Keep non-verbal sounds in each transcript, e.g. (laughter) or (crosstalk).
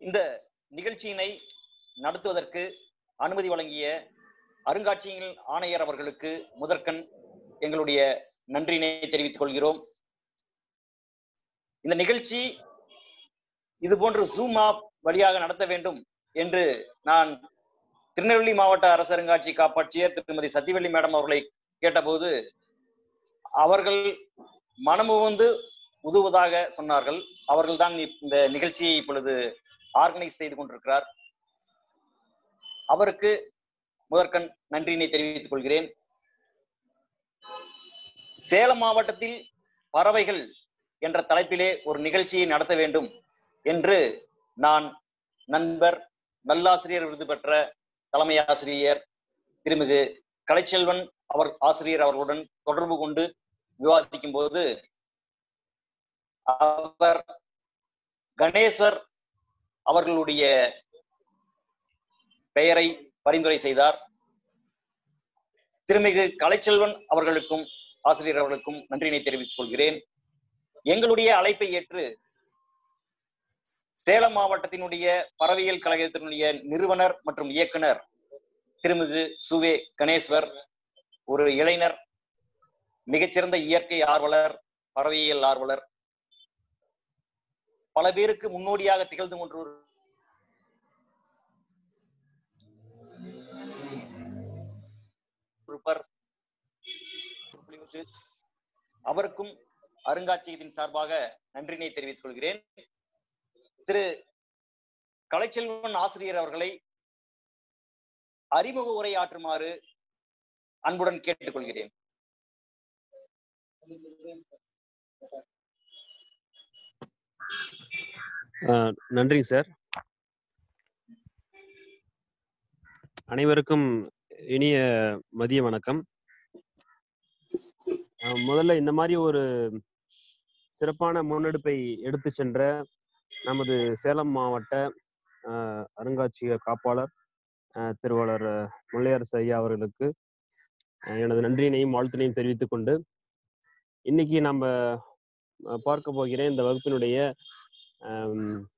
இந்த நிகழ்ச்சியினை நடத்துவதற்கு அனுமதி வழங்கிய அருங்காட்சியகங்கள் ஆணையர் அவர்களுக்கு முதற்கண் எங்களுடைய நன்றியினை தெரிவித்துக் கொள்கிறோம். இந்த நிகழ்ச்சி இது போன்று ஜூம் ஆப் வழியாக நடத்த வேண்டும் என்று நான் திருநெல்வேலி மாவட்ட அரசு அருங்காட்சி காப்பாட்சியர் திருமதி சத்திவள்ளி மேடம் அவர்களை கேட்டபோது அவர்கள் மனமுவந்து உதுவதாக சொன்னார்கள். அவர்கள்தான் இந்த நிகழ்ச்சியை இப்பொழுது ஆர்கனைஸ் செய்து கொண்டிருக்கிறார். அவருக்கு முதற்கண் நன்றியினை தெரிவித்துக் கொள்கிறேன். சேலம் மாவட்டத்தில் பறவைகள் என்ற தலைப்பிலே ஒரு நிகழ்ச்சியை நடத்த வேண்டும் என்று நான் நண்பர் நல்லாசிரியர் விருது பெற்ற தலைமை ஆசிரியர் திருமிகு கலைச்செல்வன் அவர் ஆசிரியர் அவர்களுடன் தொடர்பு கொண்டு விவாதிக்கும் போது அவர் கணேஸ்வர் அவர்களுடைய பெயரை பரிந்துரை செய்தார். திருமிகு கலைச்செல்வன் அவர்களுக்கும் ஆசிரியர் அவர்களுக்கும் நன்றியினை தெரிவித்துக் கொள்கிறேன். எங்களுடைய அழைப்பை ஏற்று சேலம் மாவட்டத்தினுடைய பறவையியல் கழகத்தினுடைய நிறுவனர் மற்றும் இயக்குனர் திருமிகு சுவே கணேஸ்வர் ஒரு இளைஞர் மிகச்சிறந்த இயற்கை ஆர்வலர் பறவையியல் ஆர்வலர். பல பேருக்கு முன்னோடியாக திகழ்ந்து கொண்டு அவருக்கும் அருங்காட்சியகத்தின் சார்பாக நன்றினை தெரிவித்துக் கொள்கிறேன். திரு. கலைச்செல்வன் ஆசிரியர் அவர்களை அறிமுக உரை ஆற்றுமாறு அன்புடன் கேட்டுக்கொள்கிறேன். நன்றிங்க சார். அனைவருக்கும் இனிய மதிய வணக்கம். முதல்ல இந்த மாதிரி ஒரு சிறப்பான முன்னெடுப்பை எடுத்து சென்ற நமது சேலம் மாவட்ட அருங்காட்சியக காப்பாளர் திருவாளர் முல்லையரசு ஐயா அவர்களுக்கு எனது நன்றியினையும் வாழ்த்தினையும் தெரிவித்துக் கொண்டு இன்னைக்கு நம்ம பார்க்க போகிற இந்த வகுப்பினுடைய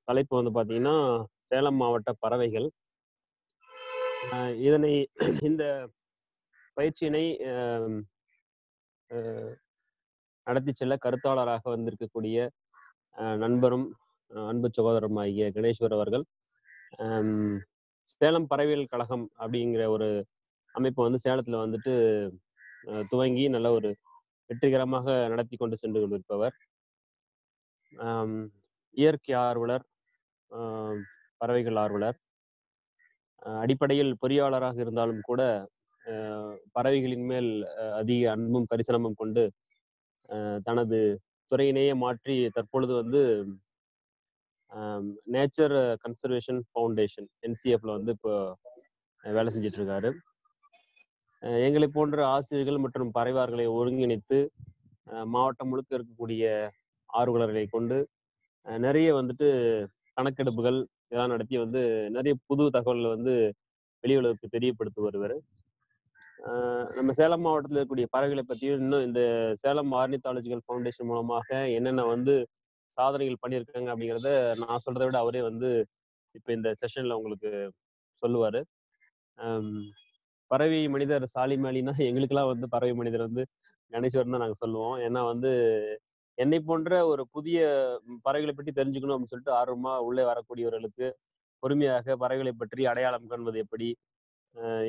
தலைப்பு வந்து பார்த்தீங்கன்னா சேலம் மாவட்ட பறவைகள். இதனை இந்த பயிற்சியினை நடத்தி செல்ல கருத்தாளராக வந்திருக்கக்கூடிய நண்பரும் அன்பு சகோதரரும் ஆகிய கணேஸ்வர் அவர்கள். சேலம் பறவைகள் கழகம் அப்படிங்கிற ஒரு அமைப்பு வந்து சேலத்துல வந்துட்டு துவங்கி நல்ல ஒரு வெற்றிகரமாக நடத்தி கொண்டு சென்று கொண்டிருப்பவர். இயற்கை ஆர்வலர் பறவைகள் ஆர்வலர். அடிப்படையில் பொறியாளராக இருந்தாலும் கூட பறவைகளின் மேல் அதிக அன்பும் கரிசனமும் கொண்டு தனது துறையினையே மாற்றி தற்பொழுது வந்து நேச்சர் கன்சர்வேஷன் ஃபவுண்டேஷன் என்சிஎஃப்ல வந்து இப்போ வேலை செஞ்சிட்டு இருக்காரு எங்களை போன்ற ஆசிரியர்கள் மற்றும் பறைவார்களை ஒருங்கிணைத்து மாவட்டம் முழுக்க இருக்கக்கூடிய ஆர்வலர்களை கொண்டு நிறைய வந்துட்டு கணக்கெடுப்புகள் இதெல்லாம் நடத்தி வந்து நிறைய புது தகவல்களை வந்து வெளியுலகுக்கு தெரியப்படுத்தி வருவார். நம்ம சேலம் மாவட்டத்தில் இருக்கக்கூடிய பறவைகளை பற்றியும் இன்னும் இந்த சேலம் ஆர்னித்தாலஜிக்கல் ஃபவுண்டேஷன் மூலமாக என்னென்ன வந்து சாதனைகள் பண்ணியிருக்காங்க அப்படிங்கிறத நான் சொல்றதை விட அவரே வந்து இப்போ இந்த செஷன்ல உங்களுக்கு சொல்லுவார். பறவை மனிதர் சாலிமாலினா (laughs) எங்களுக்கெல்லாம் வந்து பறவை மனிதர் வந்து கணேஸ்வரன் தான் நாங்கள் சொல்லுவோம். ஏன்னா வந்து என்னை போன்ற ஒரு புதிய பறவைகளை பற்றி தெரிஞ்சுக்கணும் அப்படின்னு சொல்லிட்டு ஆர்வமாக உள்ளே வரக்கூடியவர்களுக்கு பொறுமையாக பறவைகளை பற்றி அடையாளம் காண்பது எப்படி?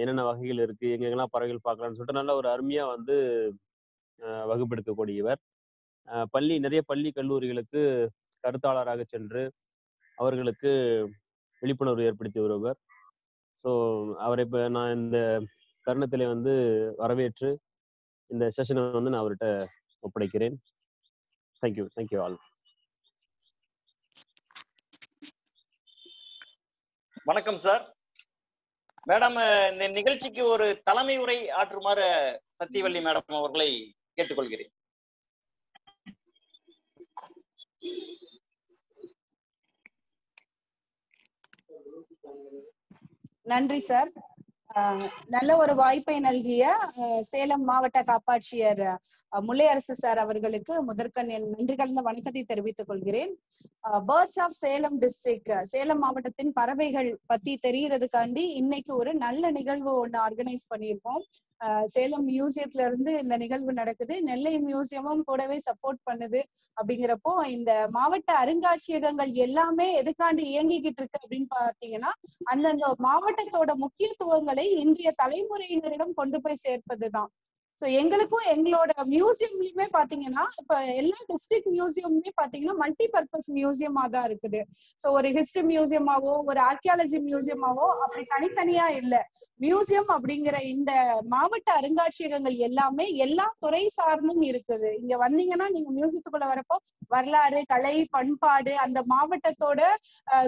என்னென்ன வகைகள் இருக்கு? எங்கெங்கெல்லாம் பறவைகள் பார்க்கலாம்னு சொல்லிட்டு நல்ல ஒரு அருமையா வந்து வகுப்பெடுக்கக்கூடியவர் பள்ளி நிறைய பள்ளி கல்லூரிகளுக்கு கருத்தாளராக சென்று அவர்களுக்கு விழிப்புணர்வு ஏற்படுத்தி வருவர் ஸோ அவரை இப்போ நான் இந்த தருணத்தில் வந்து வரவேற்று இந்த செஷனை வந்து நான் அவர்கிட்ட ஒப்படைக்கிறேன். Thank you thank you all வணக்கம் சார் மேடம் இந்த நிகழ்ச்சிக்கு ஒரு தலைமை உரை ஆற்றுமாறு சத்தியவள்ளி மேடம் அவர்களை கேட்டுக்கொள்கிறேன். நன்றி சார். நல்ல ஒரு வாய்ப்பை நல்கிய சேலம் மாவட்ட காப்பாட்சியர் முல்லையரசு சார் அவர்களுக்கு முதற்கண் என் நன்றி கலந்த வணக்கத்தை தெரிவித்துக் கொள்கிறேன். Birds of Salem district Salem மாவட்டத்தின் பறவைகள் பத்தி தெரியறதுக்காண்டி இன்னைக்கு ஒரு நல்ல நிகழ்வு ஒண்ணு ஆர்கனைஸ் பண்ணியிருக்கோம். சேலம் மியூசியத்துல இருந்து இந்த நிகழ்வு நடக்குது. நெல்லை மியூசியமும் கூடவே சப்போர்ட் பண்ணுது. அப்படிங்கிறப்போ இந்த மாவட்ட அருங்காட்சியகங்கள் எல்லாமே எதுக்காண்டு இயங்கிக்கிட்டு இருக்கு அப்படின்னு பாத்தீங்கன்னா அந்தந்த மாவட்டத்தோட முக்கியத்துவங்களை இன்றைய தலைமுறையினரிடம் கொண்டு போய் சேர்ப்பதுதான். ஸோ எங்களுக்கும் எங்களோட மியூசியம்லயுமே பாத்தீங்கன்னா இப்ப எல்லா டிஸ்ட்ரிக்ட் மியூசியமுமே பாத்தீங்கன்னா மல்டி பர்பஸ் மியூசியமா தான் இருக்குது. ஸோ ஒரு ஹிஸ்டரி மியூசியமாவோ ஒரு ஆர்கியாலஜி மியூசியமாவோ அப்படி தனித்தனியா இல்ல. மியூசியம் அப்படிங்கிற இந்த மாவட்ட அருங்காட்சியகங்கள் எல்லாமே எல்லா துறை சார்ந்தும் இருக்குது. இங்க வந்தீங்கன்னா நீங்க மியூசியத்துக்குள்ள வரப்போ வரலாறு கலை பண்பாடு அந்த மாவட்டத்தோட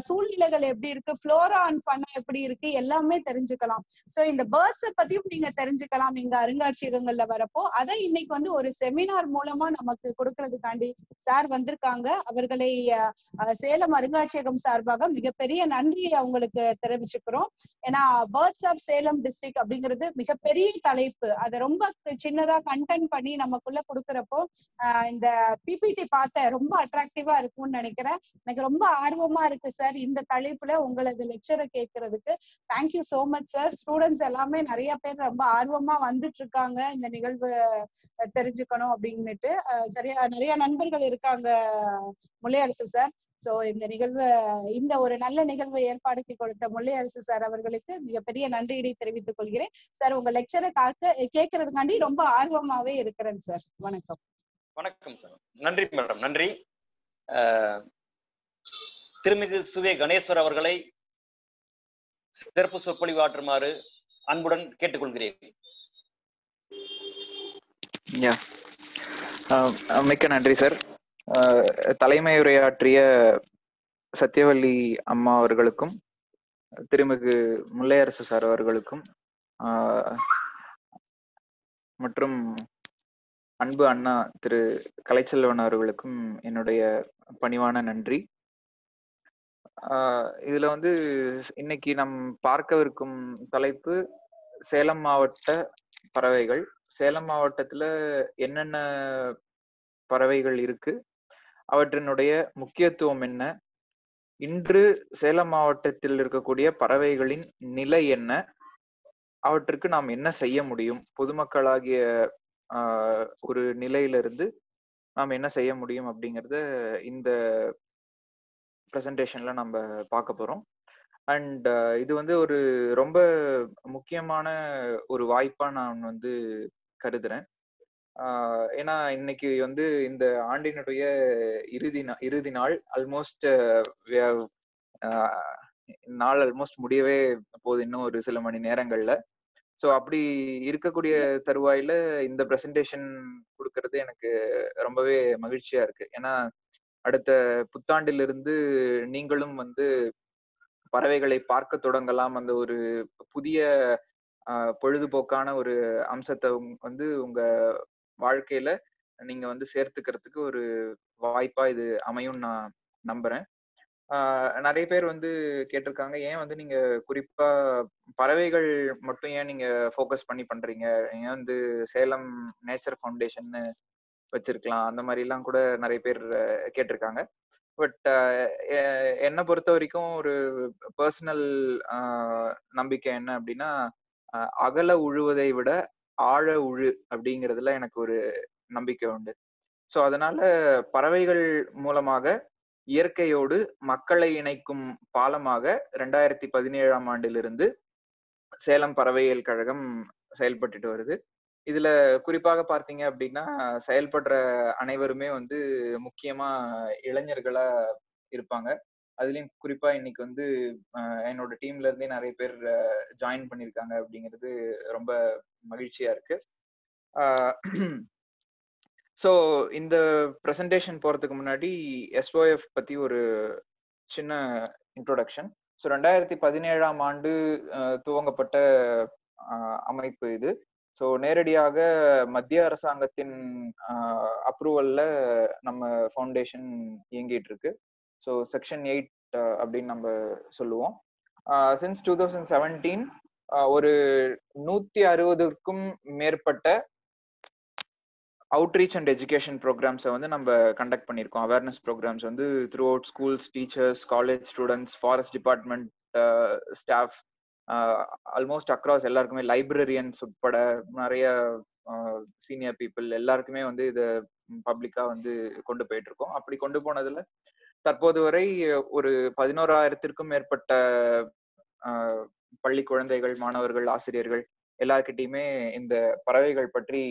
சூழ்நிலைகள் எப்படி இருக்கு ஃப்ளோரா அண்ட் ஃபன்னா எப்படி இருக்கு எல்லாமே தெரிஞ்சுக்கலாம். சோ இந்த பேர்ட்ஸை பத்தியும் நீங்க தெரிஞ்சுக்கலாம் இங்க அருங்காட்சியகங்கள்ல வரப்போ அதை இன்னைக்கு வந்து ஒரு செமினார் மூலமா நமக்கு கொடுக்கறதுக்காண்டி சார் வந்திருக்காங்க. அவர்களை சேலம் அருங்காட்சியகம் சார்பாக மிகப்பெரிய நன்றியை அவங்களுக்கு தெரிவிச்சுக்கிறோம். ஏன்னா பேர்ட்ஸ் ஆஃப் சேலம் டிஸ்ட்ரிக்ட் அப்படிங்கிறது மிகப்பெரிய தலைப்பு. அதை ரொம்ப சின்னதா கண்டென்ட் பண்ணி நமக்குள்ள கொடுக்கறப்போ ஆஹ் இந்த பிபிடி பார்த்த ரொம்ப அட்ராக்டிவா இருக்கும்னு நினைக்கிறேன். எனக்கு ரொம்ப ஆர்வமா இருக்கு சார் இந்த தலைப்புல உங்களது லெக்சரை கேட்கறதுக்கு. Thank you so much sir students எல்லாமே நிறைய பேர் ரொம்ப ஆர்வமா வந்துட்டு இருக்காங்க. இந்த நிகழ்வு தெரிஞ்சுக்கணும் அப்படின்னுட்டு சரியா நிறைய நண்பர்கள் இருக்காங்க முல்லையரசு சார். சோ இந்த நிகழ்வு இந்த ஒரு நல்ல நிகழ்வு ஏற்பாடுக்கு கொடுத்த முல்லையரசு சார் அவர்களுக்கு மிகப்பெரிய நன்றியினை தெரிவித்துக் கொள்கிறேன். சார் உங்க லெக்சரை காக்க கேட்கறதுக்காண்டி ரொம்ப ஆர்வமாவே இருக்கிறேன் சார். வணக்கம். வணக்கம் சார். நன்றி மேடம் நன்றி. திருமிகு சுவே கணேஸ்வர் அவர்களை சிறப்பு சொற்பொழிவாற்றுமாறு அன்புடன் கேட்டுக்கொள்கிறேன். யா um, uh, மிக்க நன்றி சார் uh, தலைமை உரையாற்றிய சத்யவல்லி அம்மா அவர்களுக்கும் திருமிகு முல்லையரசு சார் அவர்களுக்கும் uh, மற்றும் அன்பு அண்ணா திரு கலைச்செல்வன் அவர்களுக்கும் என்னுடைய பணிவான நன்றி. இதில் இதுல வந்து இன்னைக்கு நம் பார்க்கவிருக்கும் தலைப்பு சேலம் மாவட்ட பறவைகள். சேலம் மாவட்டத்துல என்னென்ன பறவைகள் இருக்கு? அவற்றினுடைய முக்கியத்துவம் என்ன? இன்று சேலம் மாவட்டத்தில் இருக்கக்கூடிய பறவைகளின் நிலை என்ன? அவற்றுக்கு நாம் என்ன செய்ய முடியும்? பொதுமக்களாகிய ஆஹ், ஒரு நிலையிலிருந்து நாம் என்ன செய்ய முடியும் அப்படிங்கறத இந்த ப்ரெசன்டேஷன்ல நம்ம பார்க்க போறோம். அண்ட் இது வந்து ஒரு ரொம்ப முக்கியமான ஒரு வாய்ப்பா நான் வந்து கருதுறேன். ஆஹ் ஏன்னா இன்னைக்கு வந்து இந்த ஆண்டினுடைய இறுதி நா- இறுதி நாள் ஆல்மோஸ்ட் நாள் ஆல்மோஸ்ட் முடியவே போகுது இன்னும் ஒரு சில மணி நேரங்கள்ல. ஸோ அப்படி இருக்கக்கூடிய தருவாயில இந்த ப்ரெசன்டேஷன் கொடுக்கறது எனக்கு ரொம்பவே மகிழ்ச்சியா இருக்கு. ஏன்னா அடுத்த புத்தாண்டிலிருந்து நீங்களும் வந்து பறவைகளை பார்க்க தொடங்கலாம் அந்த ஒரு புதிய பொழுதுபோக்கான ஒரு அம்சத்தை உங்- வந்து உங்க வாழ்க்கையில நீங்க வந்து சேர்த்துக்கிறதுக்கு ஒரு வாய்ப்பா இது அமையும் நான் நம்புறேன். நிறைய பேர் வந்து கேட்டிருக்காங்க ஏன் வந்து நீங்க குறிப்பா பறவைகள் மட்டும் ஏன் நீங்க ஃபோக்கஸ் பண்ணி பண்றீங்க? ஏன் வந்து சேலம் நேச்சர் ஃபவுண்டேஷன்னு வச்சிருக்கலாம். அந்த மாதிரி எல்லாம் கூட நிறைய பேர் கேட்டிருக்காங்க. பட் என்னை பொறுத்த வரைக்கும் ஒரு பர்சனல் நம்பிக்கை என்ன அப்படின்னா அகல உழுவதை விட ஆழ உழு அப்படிங்கிறதுல எனக்கு ஒரு நம்பிக்கை உண்டு. ஸோ அதனால பறவைகள் மூலமாக இயற்கையோடு மக்களை இணைக்கும் பாலமாக ரெண்டாயிரத்தி பதினேழாம் ஆண்டிலிருந்து சேலம் பறவையியல் கழகம் செயல்பட்டுட்டு வருது. இதுல குறிப்பாக பார்த்தீங்க அப்படின்னா செயல்படுற அனைவருமே வந்து முக்கியமா இளைஞர்களா இருப்பாங்க. அதுலயும் குறிப்பா இன்னைக்கு வந்து என்னோட டீம்ல இருந்தே நிறைய பேர் ஜாயின் பண்ணிருக்காங்க அப்படிங்கிறது ரொம்ப மகிழ்ச்சியா இருக்கு. ஸோ இந்த ப்ரெசன்டேஷன் போறதுக்கு முன்னாடி எஸ்ஓஎஃப் பத்தி ஒரு சின்ன இன்ட்ரோடக்ஷன் ஸோ ரெண்டாயிரத்தி பதினேழாம் ஆண்டு துவங்கப்பட்ட அமைப்பு இது. ஸோ நேரடியாக மத்திய அரசாங்கத்தின் அப்ரூவல்ல நம்ம ஃபவுண்டேஷன் இயங்கிட்டு இருக்கு. ஸோ செக்ஷன் எயிட் அப்படின்னு நம்ம சொல்லுவோம். சின்ஸ் டூ தௌசண்ட் செவன்டீன் ஒரு நூத்தி அறுபதுக்கும் மேற்பட்ட அவுட்ரீச் அண்ட் எஜுகேஷன் ப்ரோக்ராம்ஸை வந்து நம்ம கண்டக்ட் பண்ணியிருக்கோம். அவேர்னஸ் ப்ரோக்ராம்ஸ் வந்து through out schools teachers college students forest department staff almost across எல்லாருக்குமே லைப்ரரியன்ஸ் உட்பட நிறைய uh, சீனியர் பீப்புள் எல்லாருக்குமே வந்து இதை பப்ளிக்கா வந்து கொண்டு போயிட்டு இருக்கோம். அப்படி கொண்டு போனதுல தற்போது வரை ஒரு பதினோராயிரத்திற்கும் மேற்பட்ட பள்ளி குழந்தைகள் மாணவர்கள் ஆசிரியர்கள் எல்லார்கிட்டயுமே இந்த பறவைகள் பற்றி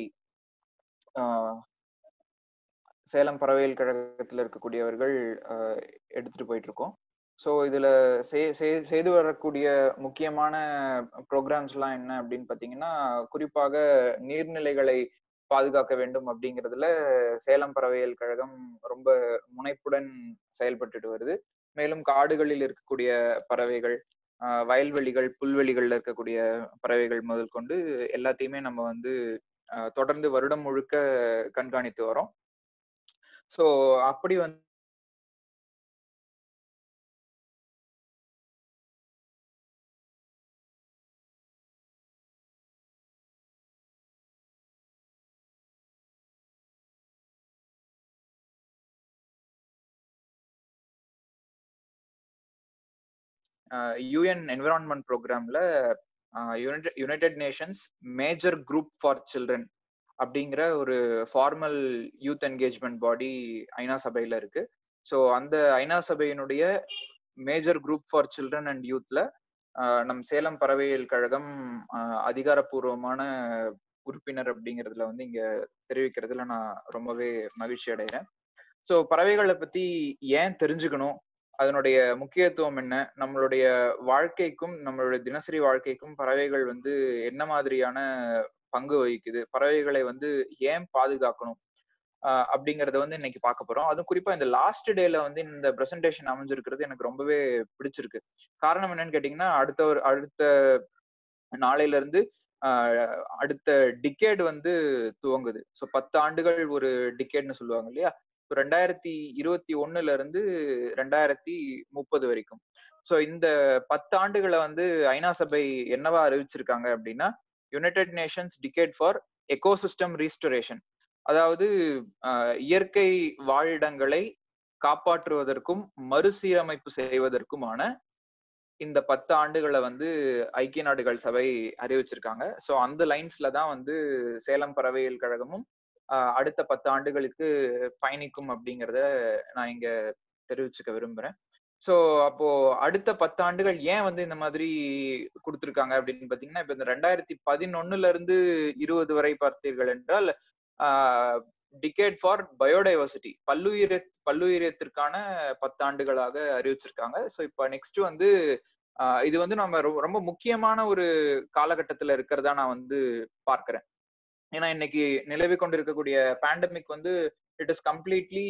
சேலம் பறவைகள் கழகத்துல இருக்கக்கூடியவர்கள் எடுத்துட்டு போயிட்டு இருக்கோம் ஸோ இதுல செய்து வரக்கூடிய முக்கியமான ப்ரோக்ராம்ஸ் எல்லாம் என்ன அப்படின்னு பாத்தீங்கன்னா குறிப்பாக நீர்நிலைகளை பாதுகாக்க வேண்டும் அப்படிங்கிறதுல சேலம் பறவைகள் கழகம் ரொம்ப முனைப்புடன் செயல்பட்டுட்டு வருது. மேலும் காடுகளில் இருக்கக்கூடிய பறவைகள் வயல்வெளிகள் புல்வெளிகள்ல இருக்கக்கூடிய பறவைகள் முதல் கொண்டு எல்லாத்தையுமே நம்ம வந்து தொடர்ந்து வருடம் முழுக்க கண்காணித்து வரோம் ஸோ அப்படி வந்து யூஎன் என்விரான்மெண்ட் ப்ரோக்ராம்ல United Nations major group for children அப்படிங்கிற ஒரு ஃபார்மல் யூத் என்கேஜ்மெண்ட் பாடி ஐநா சபையில இருக்கு. ஸோ அந்த ஐநா சபையினுடைய major group for children and யூத்ல நம் சேலம் பறவையியல் கழகம் அதிகாரப்பூர்வமான உறுப்பினர் அப்படிங்கிறதுல வந்து இங்க தெரிவிக்கிறதுல நான் ரொம்பவே மகிழ்ச்சி அடைகிறேன். ஸோ பறவைகளை பத்தி ஏன் தெரிஞ்சுக்கணும்? அதனுடைய முக்கியத்துவம் என்ன? நம்மளுடைய வாழ்க்கைக்கும் நம்மளுடைய தினசரி வாழ்க்கைக்கும் பறவைகள் வந்து என்ன மாதிரியான பங்கு வகிக்குது? பறவைகளை வந்து ஏன் பாதுகாக்கணும்? அப்படிங்கறத வந்து இன்னைக்கு பார்க்க போறோம். அதுவும் குறிப்பா இந்த லாஸ்ட் டேல வந்து இந்த பிரசன்டேஷன் அமைஞ்சிருக்கிறது எனக்கு ரொம்பவே பிடிச்சிருக்கு. காரணம் என்னன்னு கேட்டீங்கன்னா அடுத்த ஒரு அடுத்த நாளையில இருந்து அடுத்த டிக்கேட் வந்து துவங்குது. ஸோ பத்து ஆண்டுகள் ஒரு டிக்கேட்னு சொல்லுவாங்க இல்லையா? ரெண்டாயிரத்தி இருபத்தி ஒண்ணுல இருந்து ரெண்டாயிரத்தி முப்பது வரைக்கும். ஸோ இந்த பத்து ஆண்டுகளை வந்து ஐநா சபை என்னவா அறிவிச்சிருக்காங்க அப்படின்னா United Nations decade for ecosystem restoration அதாவது இயற்கை வாழிடங்களை காப்பாற்றுவதற்கும் மறுசீரமைப்பு செய்வதற்குமான இந்த பத்து ஆண்டுகளை வந்து ஐக்கிய நாடுகள் சபை அறிவிச்சிருக்காங்க. ஸோ அந்த லைன்ஸ்ல தான் வந்து சேலம் பறவையியல் கழகமும் அடுத்த பத்து ஆண்டுகளுக்கு பயணிக்கும் அப்படிங்கிறத நான் இங்க தெரிவிச்சுக்க விரும்புறேன். ஸோ அப்போ அடுத்த பத்தாண்டுகள் ஏன் வந்து இந்த மாதிரி கொடுத்துருக்காங்க அப்படின்னு பாத்தீங்கன்னா இப்ப இந்த ரெண்டாயிரத்தி பதினொன்னுல இருந்து இருபது வரை பார்த்தீர்கள் என்றால் டிகேட் ஃபார் பயோடைவர்சிட்டி பல்லுயிர பல்லுயிரியத்திற்கான பத்தாண்டுகளாக அறிவிச்சிருக்காங்க. ஸோ இப்போ நெக்ஸ்ட் வந்து இது வந்து நம்ம ரொம்ப முக்கியமான ஒரு காலகட்டத்துல இருக்கிறதா நான் வந்து பார்க்கிறேன். ஏன்னா இன்னைக்கு நிலவி கொண்டிருக்கக்கூடிய பேண்டமிக் வந்து it is completely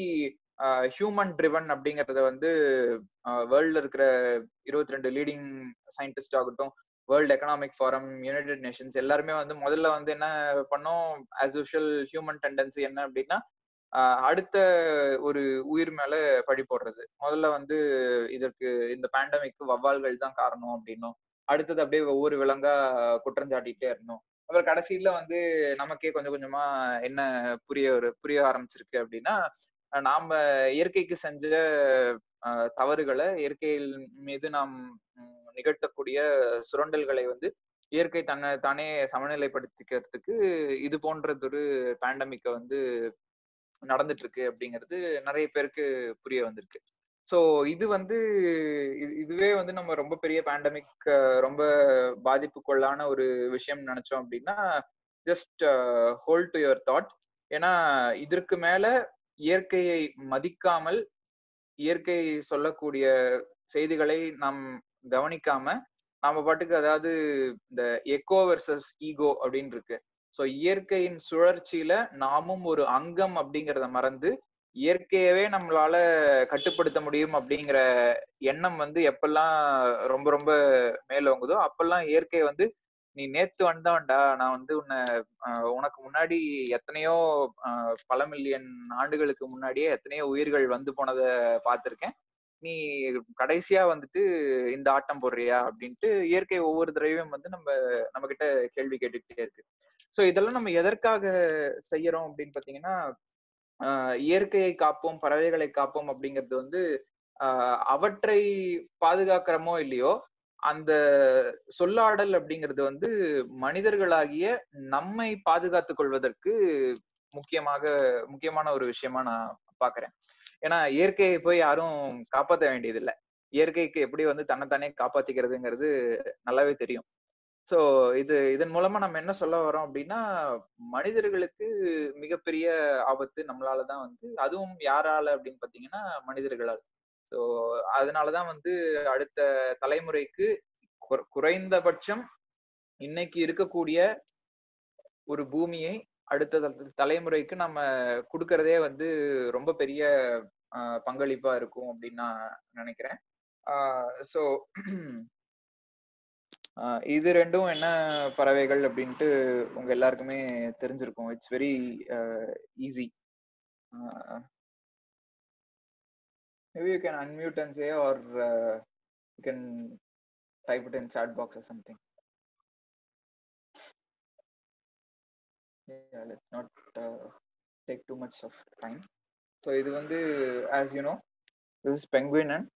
human driven அப்படிங்கறத வந்து வேர்ல்ட்ல இருக்கிற இருபத்தி ரெண்டு லீடிங் சயின்டிஸ்ட் ஆகட்டும் world economic forum United Nations எல்லாருமே வந்து முதல்ல வந்து என்ன பண்ணோம்? ஆஸ் யூஷுவல் ஹியூமன் டெண்டன்சி என்ன அப்படின்னா அடுத்த ஒரு உயிர் மேல பழி போடுறது. முதல்ல வந்து இதற்கு இந்த பேண்டமிக்கு வவ்வால்கள் தான் காரணம் அப்படின்னும். அடுத்தது அப்படியே ஒவ்வொரு விலங்கா குற்றஞ்சாட்டிகிட்டே இருந்தோம். அப்புறம் கடைசியில வந்து நமக்கே கொஞ்சம் கொஞ்சமா என்ன புரிய ஒரு புரிய ஆரம்பிச்சிருக்கு அப்படின்னா நாம இயற்கைக்கு செஞ்ச தவறுகளை இயற்கையில் மீது நாம் நிகழ்த்தக்கூடிய சுரண்டல்களை வந்து இயற்கை தன்னை தானே சமநிலைப்படுத்திக்கிறதுக்கு இது போன்றதொரு பேண்டமிக்க வந்து நடந்துட்டு இருக்கு அப்படிங்கிறது நிறைய பேருக்கு புரிய வந்திருக்கு. ஸோ இது வந்து இதுவே வந்து நம்ம ரொம்ப பெரிய பேண்டமிக் ரொம்ப பாதிப்புக்குள்ளான ஒரு விஷயம் நினைச்சோம் அப்படின்னா just hold to your thought ஏன்னா இதற்கு மேல இயற்கையை மதிக்காமல் இயற்கை சொல்லக்கூடிய செய்திகளை நாம் கவனிக்காம நாம பாட்டுக்கு அதாவது இந்த எக்கோ வெர்சஸ் ஈகோ அப்படின்னு இருக்கு. ஸோ இயற்கையின் சுழற்சியில நாமும் ஒரு அங்கம் அப்படிங்கிறத மறந்து இயற்கையவே நம்மளால கட்டுப்படுத்த முடியும் அப்படிங்கிற எண்ணம் வந்து எப்பெல்லாம் ரொம்ப ரொம்ப மேலோங்குதோ அப்பெல்லாம் இயற்கை வந்து நீ நேத்து வந்தவன்டா நான் வந்து உன்னை உனக்கு முன்னாடி எத்தனையோ பல மில்லியன் ஆண்டுகளுக்கு முன்னாடியே எத்தனையோ உயிர்கள் வந்து போனதை பார்த்துருக்கேன். நீ கடைசியா வந்துட்டு இந்த ஆட்டம் போடுறியா? அப்படின்ட்டு இயற்கை ஒவ்வொரு தடவையும் வந்து நம்ம நம்ம கிட்ட கேள்வி கேட்டுக்கிட்டே இருக்கு. ஸோ இதெல்லாம் நம்ம எதற்காக செய்யறோம் அப்படின்னு பாத்தீங்கன்னா இயற்கையை காப்போம் பறவைகளை காப்போம் அப்படிங்கிறது வந்து அவற்றை பாதுகாக்கிறோமோ இல்லையோ அந்த சொல்லாடல் அப்படிங்கிறது வந்து மனிதர்களாகிய நம்மை பாதுகாத்து கொள்வதற்கு முக்கியமாக முக்கியமான ஒரு விஷயமா நான் பாக்குறேன் ஏன்னா இயற்கையை போய் யாரும் காப்பாற்ற வேண்டியதில்லை. இயற்கைக்கு எப்படி வந்து தன்னைத்தானே காப்பாத்திக்கிறதுங்கிறது நல்லாவே தெரியும். சோ இது இதன் மூலமா நம்ம என்ன சொல்ல வரோம் அப்படின்னா மனிதர்களுக்கு மிகப்பெரிய ஆபத்து நம்மளாலதான் வந்து அதுவும் யாரால அப்படின்னு பாத்தீங்கன்னா மனிதர்களால். சோ அதனாலதான் வந்து அடுத்த தலைமுறைக்கு குறைந்தபட்சம் இன்னைக்கு இருக்கக்கூடிய ஒரு பூமியை அடுத்த தலைமுறைக்கு நம்ம கொடுக்கறதே வந்து ரொம்ப பெரிய பங்களிப்பா இருக்கும் அப்படின்னு நான் நினைக்கிறேன். ஸோ இது ரெண்டும் என்ன பறவைகள் அப்படின்ட்டு உங்க எல்லாருக்குமே தெரிஞ்சிருக்கும் it's very easy maybe you can unmute and say or you can type it in chat box or something let's not take too much of time so இது வந்து as you know this is penguin and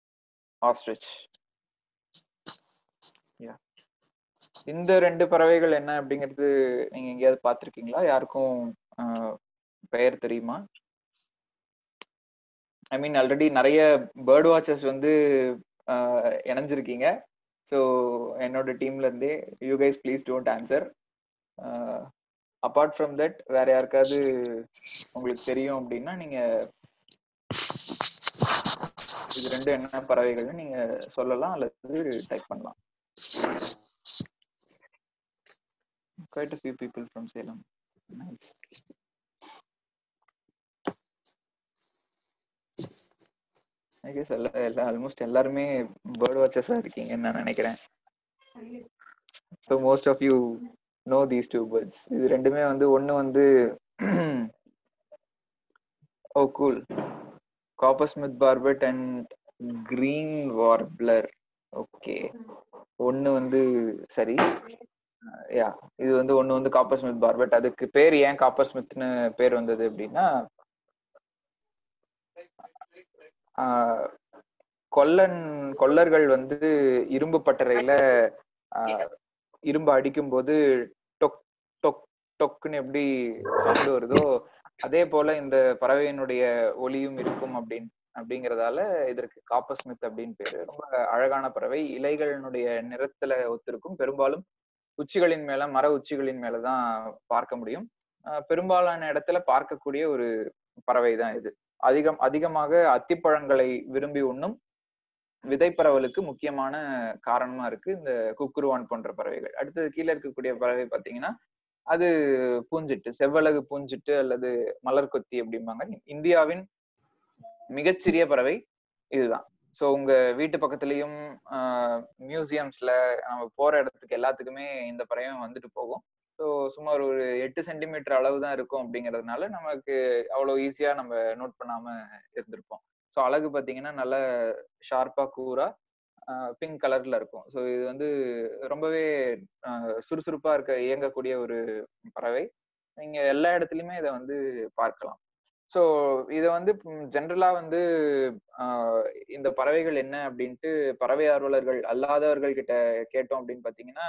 ostrich இந்த ரெண்டு பறவைகள் என்ன அப்படிங்கிறது நீங்க எங்கேயாவது பார்த்திருக்கீங்களா? யாருக்கும் ஆஹ், பெயர் தெரியுமா? ஐ மீன் ஆல்ரெடி நிறைய பேர்ட் வாட்சர்ஸ் வந்து ஆஹ், இணைஞ்சிருக்கீங்க. ஸோ என்னோட டீம்ல இருந்தே you guys please don't answer apart from that வேற யாருக்காவது உங்களுக்கு தெரியும் அப்படின்னா நீங்க இது ரெண்டு என்ன பறவைகள்னு நீங்க சொல்லலாம் அல்லது டைப் பண்ணலாம். Quite a few people from Salem. Nice. I guess எல்லா எல்லா ஆல்மோஸ்ட் எல்லாருமே பேர்ட் வாட்சஸா இருக்கீங்கன்னு நான் நினைக்கிறேன். So most of you know these two birds இது ரெண்டுமே வந்து ஒன்று வந்து ஓ cool coppersmith barbet and green warbler okay ஒன்று வந்து சரி. யா இது வந்து ஒண்ணு வந்து காப்பர் ஸ்மித் பார்பட் அதுக்கு பேர் ஏன் காப்பர் ஸ்மித்னு பேர் வந்தது அப்படின்னா ஆஹ் கொல்லன் கொல்லர்கள் வந்து இரும்பு பட்டறையில ஆஹ் இரும்பு அடிக்கும் போது டொக் டொக் டொக்குன்னு எப்படி சவுண்ட் வருதோ அதே போல இந்த பறவையினுடைய ஒலியும் இருக்கும் அப்படின்னு அப்படிங்கறதால இதற்கு காப்பர் ஸ்மித் அப்படின்னு பேரு. ரொம்ப அழகான பறவை. இலைகளினுடைய நிறத்துல ஒத்திருக்கும். பெரும்பாலும் உச்சிகளின் மேல மர உச்சிகளின் மேலதான் பார்க்க முடியும். பெரும்பாலான இடத்துல பார்க்கக்கூடிய ஒரு பறவை தான் இது. அதிகம் அதிகமாக அத்திப்பழங்களை விரும்பி உண்ணும் விதைப்பறவலுக்கு முக்கியமான காரணமா இருக்கு இந்த குக்குருவான் போன்ற பறவைகள். அடுத்தது கீழே இருக்கக்கூடிய பறவை பார்த்தீங்கன்னா அது பூஞ்சிட்டு செவ்வழகு பூஞ்சிட்டு அல்லது மலர்கொத்தி அப்படிம்பாங்க. இந்தியாவின் மிகச்சிறிய பறவை இதுதான். ஸோ உங்க வீட்டு பக்கத்துலயும் மியூசியம்ஸ்ல நம்ம போற இடத்துக்கு எல்லாத்துக்குமே இந்த பறவை வந்துட்டு போகும். ஸோ சுமார் ஒரு எட்டு சென்டிமீட்டர் அளவு தான் இருக்கும் அப்படிங்கிறதுனால நமக்கு அவ்வளோ ஈஸியா நம்ம நோட் பண்ணாம இருந்திருப்போம். ஸோ அழகு பார்த்தீங்கன்னா நல்ல ஷார்ப்பா கூரா பிங்க் கலர்ல இருக்கும். ஸோ இது வந்து ரொம்பவே சுறுசுறுப்பாக சுறுசுறுப்பா இருக்க இயங்கக்கூடிய ஒரு பறவை. நீங்க எல்லா இடத்துலயுமே இதை வந்து பார்க்கலாம். ஸோ இதை வந்து ஜென்ரலா வந்து ஆஹ் இந்த பறவைகள் என்ன அப்படின்ட்டு பறவை ஆர்வலர்கள் அல்லாதவர்கள் கிட்ட கேட்டோம் அப்படின்னு பாத்தீங்கன்னா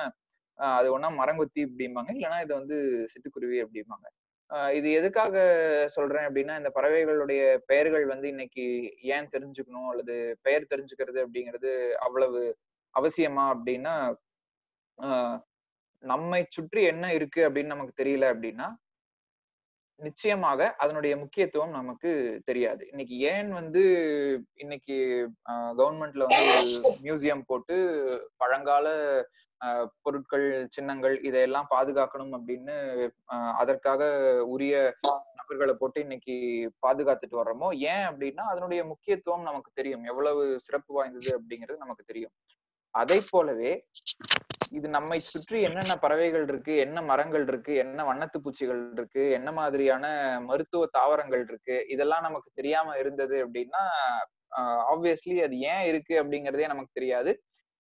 அது ஒன்னா மரங்குத்தி அப்படிம்பாங்க. இல்லைன்னா இது வந்து சிட்டுக்குருவி அப்படிம்பாங்க. இது எதுக்காக சொல்றேன் அப்படின்னா இந்த பறவைகளுடைய பெயர்கள் வந்து இன்னைக்கு ஏன் தெரிஞ்சுக்கணும்? அல்லது பெயர் தெரிஞ்சுக்கிறது அப்படிங்கிறது அவ்வளவு அவசியமா அப்படின்னா ஆஹ் நம்மை சுற்றி என்ன இருக்கு அப்படின்னு நமக்கு தெரியல அப்படின்னா நிச்சயமாக அதனுடைய முக்கியத்துவம் நமக்கு தெரியாது. இன்னைக்கு ஏன் வந்து இன்னைக்கு கவர்மெண்ட்ல வந்து மியூசியம் போட்டு பழங்கால பொருட்கள் சின்னங்கள் இதையெல்லாம் பாதுகாக்கணும் அப்படின்னு அதற்காக உரிய நபர்களை போட்டு இன்னைக்கு பாதுகாத்துட்டு வர்றோமோ? ஏன் அப்படின்னா அதனுடைய முக்கியத்துவம் நமக்கு தெரியும். எவ்வளவு சிறப்பு வாய்ந்தது அப்படிங்கிறது நமக்கு தெரியும். அதை போலவே இது நம்மை சுற்றி என்னென்ன பறவைகள் இருக்கு என்ன மரங்கள் இருக்கு என்ன வண்ணத்து பூச்சிகள் இருக்கு என்ன மாதிரியான மருத்துவ தாவரங்கள் இருக்கு இதெல்லாம் நமக்கு தெரியாம இருந்தது அப்படின்னா ஆப்வியஸ்லி அது ஏன் இருக்கு அப்படிங்கறதே நமக்கு தெரியாது.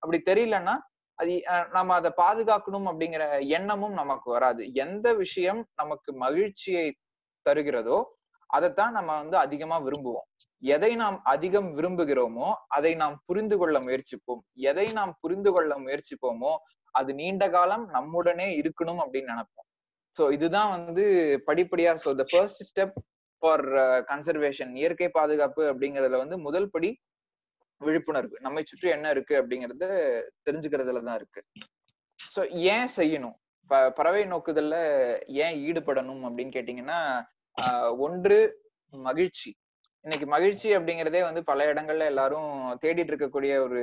அப்படி தெரியலன்னா அது நம்ம அதை பாதுகாக்கணும் அப்படிங்கிற எண்ணமும் நமக்கு வராது. எந்த விஷயம் நமக்கு மகிழ்ச்சியை தருகிறதோ அதைத்தான் நம்ம வந்து அதிகமா விரும்புவோம். எதை நாம் அதிகம் விரும்புகிறோமோ அதை நாம் புரிந்து கொள்ள முயற்சிப்போம். எதை நாம் புரிந்து கொள்ள முயற்சிப்போமோ அது நீண்ட காலம் நம்முடனே இருக்கணும் அப்படின்னு நினைப்போம். சோ இதுதான் வந்து படிப்படியா so the first step for conservation இயற்கை பாதுகாப்பு அப்படிங்கறதுல வந்து முதல் படி விழிப்புணர்வு. நம்மை சுற்றி என்ன இருக்கு அப்படிங்கறத தெரிஞ்சுக்கிறதுல தான் இருக்கு. சோ ஏன் செய்யணும்? ப- பறவை நோக்குதல்ல ஏன் ஈடுபடணும் அப்படின்னு கேட்டீங்கன்னா ஆஹ் ஒன்று மகிழ்ச்சி. இன்னைக்கு மகிழ்ச்சி அப்படிங்கறதே வந்து பல இடங்கள்ல எல்லாரும் தேடிட்டு இருக்கக்கூடிய ஒரு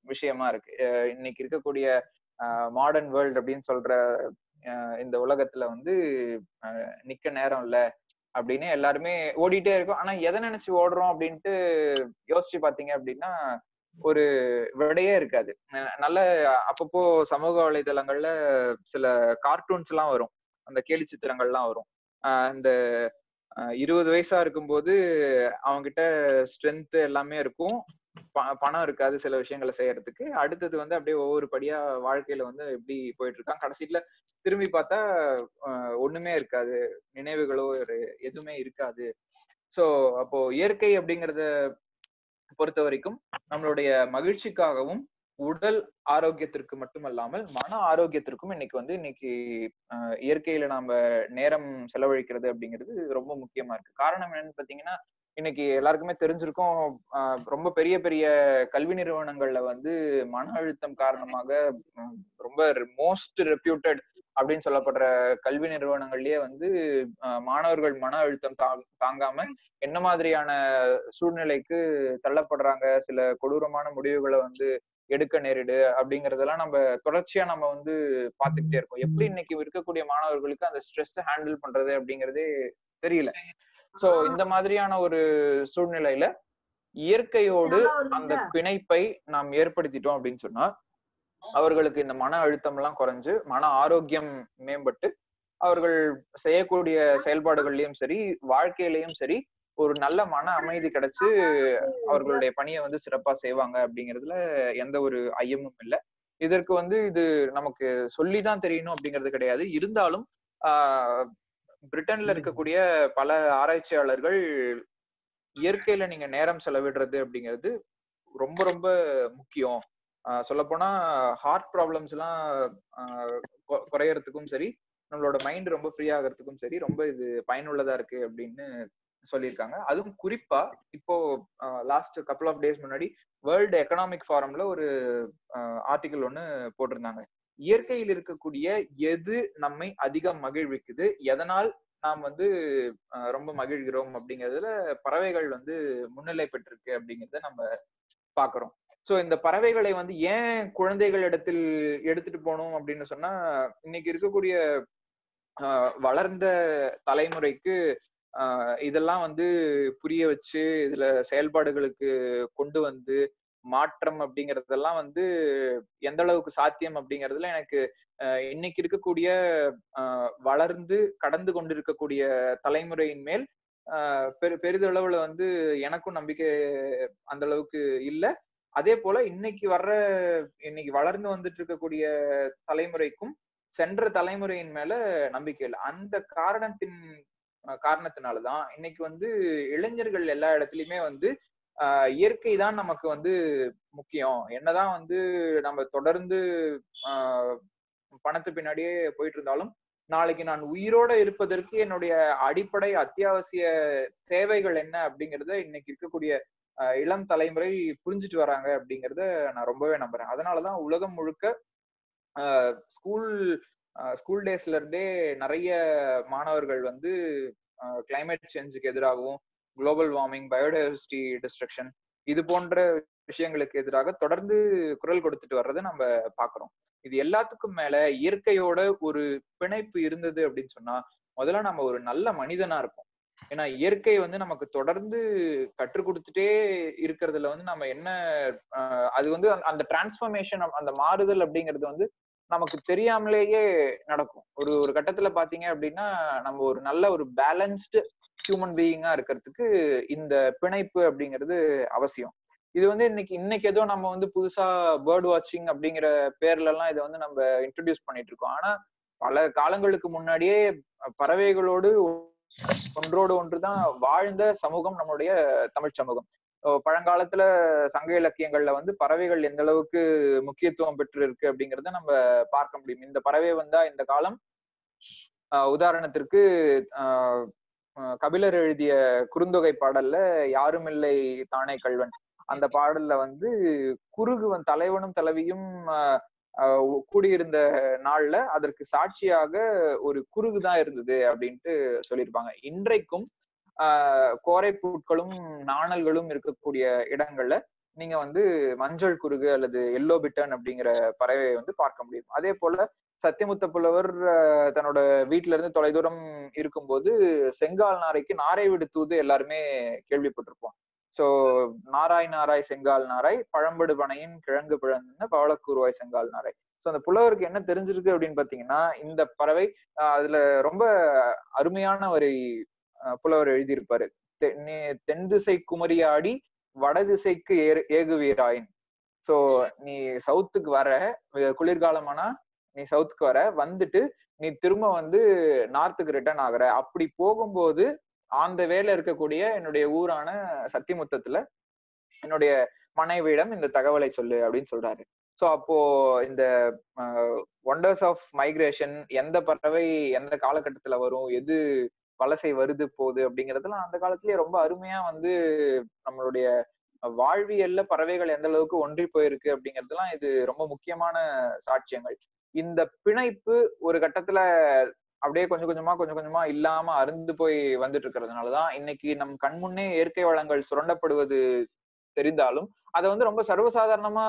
விஷயமா இருக்கு. அஹ் இன்னைக்கு இருக்கக்கூடிய மாடர்ன் வேர்ல்ட் அப்படின்னு சொல்ற இந்த உலகத்துல வந்து நிக்க நேரம் இல்ல அப்படின்னு எல்லாருமே ஓடிட்டே இருக்கும். ஆனா எதை நினைச்சு ஓடுறோம் அப்படின்ட்டு யோசிச்சு பாத்தீங்க அப்படின்னா ஒரு விடையே இருக்காது. நல்ல அப்பப்போ சமூக வலைதளங்கள்ல சில கார்ட்டூன்ஸ் எல்லாம் வரும். அந்த கேலி சித்திரங்கள்லாம் வரும். இந்த இருபது வயசா இருக்கும்போது அவங்ககிட்ட ஸ்ட்ரென்த் எல்லாமே இருக்கும். பணம் இருக்காது சில விஷயங்களை செய்யறதுக்கு. அடுத்தது வந்து அப்படியே ஒவ்வொரு படியா வாழ்க்கையில வந்து எப்படி போயிட்டு இருக்கான் கடைசியில திரும்பி பார்த்தா ஒண்ணுமே இருக்காது. நினைவுகளோ ஒரு எதுவுமே இருக்காது. சோ அப்போ இயற்கை அப்படிங்கறத பொறுத்த வரைக்கும் நம்மளுடைய மகிழ்ச்சிக்காகவும் உடல் ஆரோக்கியத்திற்கு மட்டுமல்லாமல் மன ஆரோக்கியத்திற்கும் இன்னைக்கு வந்து இன்னைக்கு இயற்கையில நாம நேரம் செலவழிக்கிறது அப்படிங்கிறது ரொம்ப முக்கியமா இருக்கு. காரணம் என்னன்னு பாத்தீங்கன்னா இன்னைக்கு எல்லாருக்குமே தெரிஞ்சிருக்கும் ரொம்ப பெரிய பெரிய கல்வி நிறுவனங்கள்ல வந்து மன அழுத்தம் காரணமாக ரொம்ப மோஸ்ட் ரெப்யூட்டட் அப்படின்னு சொல்லப்படுற கல்வி நிறுவனங்கள்லயே வந்து மாணவர்கள் மன அழுத்தம் தாங்காம என்ன மாதிரியான சூழ்நிலைக்கு தள்ளப்படுறாங்க சில கொடூரமான முடிவுகளை வந்து எடுக்க நேரிடு அப்படிங்கறதெல்லாம் நம்ம தொடர்ச்சியா நம்ம வந்து பாத்துக்கிட்டே இருக்கோம். எப்படி இன்னைக்கு இருக்கக்கூடிய மாணவர்களுக்கு அந்த ஸ்ட்ரெஸ் ஹேண்டில் பண்றது அப்படிங்கறதே தெரியல. சோ இந்த மாதிரியான ஒரு சூழ்நிலையில இயற்கையோடு அந்த பிணைப்பை நாம் ஏற்படுத்திட்டோம் அப்படின்னு சொன்னா அவர்களுக்கு இந்த மன அழுத்தம் எல்லாம் குறைஞ்சு மன ஆரோக்கியம் மேம்பட்டு அவர்கள் செய்யக்கூடிய செயல்பாடுகள்லயும் சரி வாழ்க்கையிலயும் சரி ஒரு நல்ல மன அமைதி கிடைச்சு அவர்களுடைய பணியை வந்து சிறப்பா செய்வாங்க அப்படிங்கிறதுல எந்த ஒரு ஐயமும் இல்லை. இதற்கு வந்து இது நமக்கு சொல்லிதான் தெரியணும் அப்படிங்கிறது கிடையாது. இருந்தாலும் ஆஹ் பிரிட்டன்ல இருக்கக்கூடிய பல ஆராய்ச்சியாளர்கள் இயற்கையில நீங்க நேரம் செலவிடுறது அப்படிங்கிறது ரொம்ப ரொம்ப முக்கியம். சொல்ல போனா ஹார்ட் ப்ராப்ளம்ஸ் எல்லாம் குறையறதுக்கும் சரி நம்மளோட மைண்ட் ரொம்ப ஃப்ரீ ஆகிறதுக்கும் சரி ரொம்ப இது பயனுள்ளதா இருக்கு அப்படின்னு சொல்லியிருக்காங்க. அதுவும் குறிப்பா இப்போ லாஸ்ட் கப்பல் ஆஃப் டேஸ் முன்னாடி வேர்ல்டு எக்கனாமிக் ஃபாரம்ல ஒரு ஆர்டிகல் ஒன்னு போட்டிருந்தாங்க. இயற்கையில் இருக்கக்கூடிய எது நம்மை அதிகம் மகிழ்விக்குது எதனால் நாம் வந்து ரொம்ப மகிழ்கிறோம் அப்படிங்கிறதுல பறவைகள் வந்து முன்னிலை பெற்றிருக்கு அப்படிங்கிறத நம்ம பாக்குறோம். சோ இந்த பறவைகளை வந்து ஏன் குழந்தைகள் இடத்தில் எடுத்துட்டு போகணும் அப்படின்னு சொன்னா இன்னைக்கு இருக்கக்கூடிய ஆஹ் வளர்ந்த தலைமுறைக்கு ஆஹ் இதெல்லாம் வந்து புரிய வச்சு இதுல செயல்பாடுகளுக்கு கொண்டு வந்து மாற்றம் அப்படிங்கறதெல்லாம் வந்து எந்த அளவுக்கு சாத்தியம் அப்படிங்கறதுல எனக்கு இன்னைக்கு இருக்கக்கூடிய ஆஹ் வளர்ந்து கடந்து கொண்டிருக்கக்கூடிய தலைமுறையின் மேல் ஆஹ் பெரு பெரிதளவுல வந்து எனக்கும் நம்பிக்கை அந்த அளவுக்கு இல்ல. அதே போல இன்னைக்கு வர்ற இன்னைக்கு வளர்ந்து வந்துட்டு இருக்கக்கூடிய தலைமுறைக்கும் சென்ற தலைமுறையின் மேல நம்பிக்கை இல்லை. அந்த காரணத்தின் காரணத்தினாலதான் இன்னைக்கு வந்து இளைஞர்கள் எல்லா இடத்துலயுமே வந்து இயற்கை தான் நமக்கு வந்து முக்கியம். என்னதான் வந்து நம்ம தொடர்ந்து பணத்து பின்னாடியே போயிட்டு இருந்தாலும் நாளைக்கு நான் உயிரோட இருப்பதற்கு என்னுடைய அடிப்படை அத்தியாவசிய தேவைகள் என்ன அப்படிங்கறத இன்னைக்கு இருக்கக்கூடிய இளம் தலைமுறை புரிஞ்சுட்டு வராங்க அப்படிங்கறத நான் ரொம்பவே நம்புறேன். அதனாலதான் உலகம் முழுக்க ஸ்கூல் ஸ்கூல் டேஸ்ல இருந்தே நிறைய மாணவர்கள் வந்து கிளைமேட் சேஞ்சுக்கு எதிராகவும் குளோபல் வார்மிங் பயோடைவர்சிட்டி டிஸ்ட்ரக்ஷன் இது போன்ற விஷயங்களுக்கு எதிராக தொடர்ந்து குரல் கொடுத்துட்டு வர்றதை நம்ம பாக்குறோம் இது எல்லாத்துக்கும் மேல இயற்கையோட ஒரு பிணைப்பு இருந்தது அப்படின்னு சொன்னா முதல்ல நம்ம ஒரு நல்ல மனிதனா இருப்போம். ஏன்னா இயற்கை வந்து நமக்கு தொடர்ந்து கற்றுக் கொடுத்துட்டே இருக்கிறதுல வந்து நம்ம என்ன அது வந்து அந்த- அந்த அந்த மாறுதல் அப்படிங்கிறது வந்து நமக்கு தெரியாமலேயே நடக்கும். ஒரு ஒரு கட்டத்துல பாத்தீங்க அப்படின்னா நம்ம ஒரு நல்ல ஒரு பேலன்ஸ்டு ஹியூமன் பீயிங்கா இருக்கிறதுக்கு இந்த பிணைப்பு அப்படிங்கிறது அவசியம். இது வந்து இன்னைக்கு இன்னைக்கு ஏதோ நம்ம வந்து புதுசா பேர்ட் வாட்சிங் அப்படிங்கிற பேர்ல எல்லாம் இதை வந்து நம்ம இன்ட்ரடியூஸ் பண்ணிட்டு இருக்கோம். ஆனா பல காலங்களுக்கு முன்னாடியே பறவைகளோடு ஒன்றோடு ஒன்றுதான் வாழ்ந்த சமூகம் நம்மளுடைய தமிழ் சமூகம். பழங்காலத்துல சங்க இலக்கியங்கள்ல வந்து பறவைகள் எந்த அளவுக்கு முக்கியத்துவம் பெற்று இருக்கு அப்படிங்கறத நம்ம பார்க்க முடியும். இந்த பறவை வந்தா இந்த காலம் ஆஹ் உதாரணத்திற்கு ஆஹ் கபிலர் எழுதிய குறுந்தொகை பாடல்ல யாருமில்லை தானே கல்வன் அந்த பாடல்ல வந்து குறுகுவன் தலைவனும் தலைவியும் கூடியிருந்த நாள்ல அதற்கு சாட்சியாக ஒரு குறுகு தான் இருந்தது அப்படின்ட்டு சொல்லியிருப்பாங்க. இன்றைக்கும் ஆஹ் கோரை புட்களும் நாணல்களும் இருக்கக்கூடிய இடங்கள்ல நீங்க வந்து மஞ்சள் குருகு அல்லது எல்லோ பிட்டன் அப்படிங்கிற பறவையை வந்து பார்க்க முடியும். அதே போல சத்தியமுத்த புலவர் தன்னோட வீட்டுல இருந்து தொலைதூரம் இருக்கும்போது செங்கால் நாரைக்கு நாரை விடு தூது எல்லாருமே கேள்விப்பட்டிருப்போம். சோ நாராய் நாராய் செங்கால் நாராய் பழம்படு பனையின் கிழங்கு பிழந்த பவளக்கூறுவாய் செங்கால் நாராய் சோ அந்த புலவருக்கு என்ன தெரிஞ்சிருக்கு அப்படின்னு பாத்தீங்கன்னா இந்த பறவை அதுல ரொம்ப அருமையான ஒரு புலவர் எழுதியிருப்பாரு. நீ- தென் திசை குமரியாடி வடதிசைக்கு ஏ ஏகுவீராயின். சோ நீ சவுத்துக்கு வர குளிர்காலமானா நீ சவுத்துக்கு வர வந்துட்டு நீ திரும்ப வந்து நார்த்துக்கு ரிட்டர்ன் ஆகுற. அப்படி போகும்போது அந்த வேலை இருக்கக்கூடிய என்னுடைய ஊரான சத்திமுத்தத்துல என்னுடைய மனைவியிடம் இந்த தகவலை சொல்லு அப்படின்னு சொல்றாரு. ஸோ அப்போ இந்த ஒண்டர்ஸ் ஆஃப் மைக்ரேஷன் எந்த பறவை எந்த காலகட்டத்துல வரும் எது வலசை வருது போகுது அப்படிங்கிறதுலாம் அந்த காலத்திலேயே ரொம்ப அருமையா வந்து நம்மளுடைய வாழ்வியல்ல பறவைகள் எந்த அளவுக்கு ஒன்றி போயிருக்கு அப்படிங்கிறதுலாம் இது ரொம்ப முக்கியமான சாட்சியங்கள். இந்த பிணைப்பு ஒரு கட்டத்துல அப்படியே கொஞ்சம் கொஞ்சமா கொஞ்சம் கொஞ்சமா இல்லாம அருந்து போய் வந்துட்டு இருக்கிறதுனாலதான் இன்னைக்கு நம் கண்முன்னே இயற்கை வளங்கள் சுரண்டப்படுவது தெரிந்தாலும் அதை வந்து ரொம்ப சர்வசாதாரணமா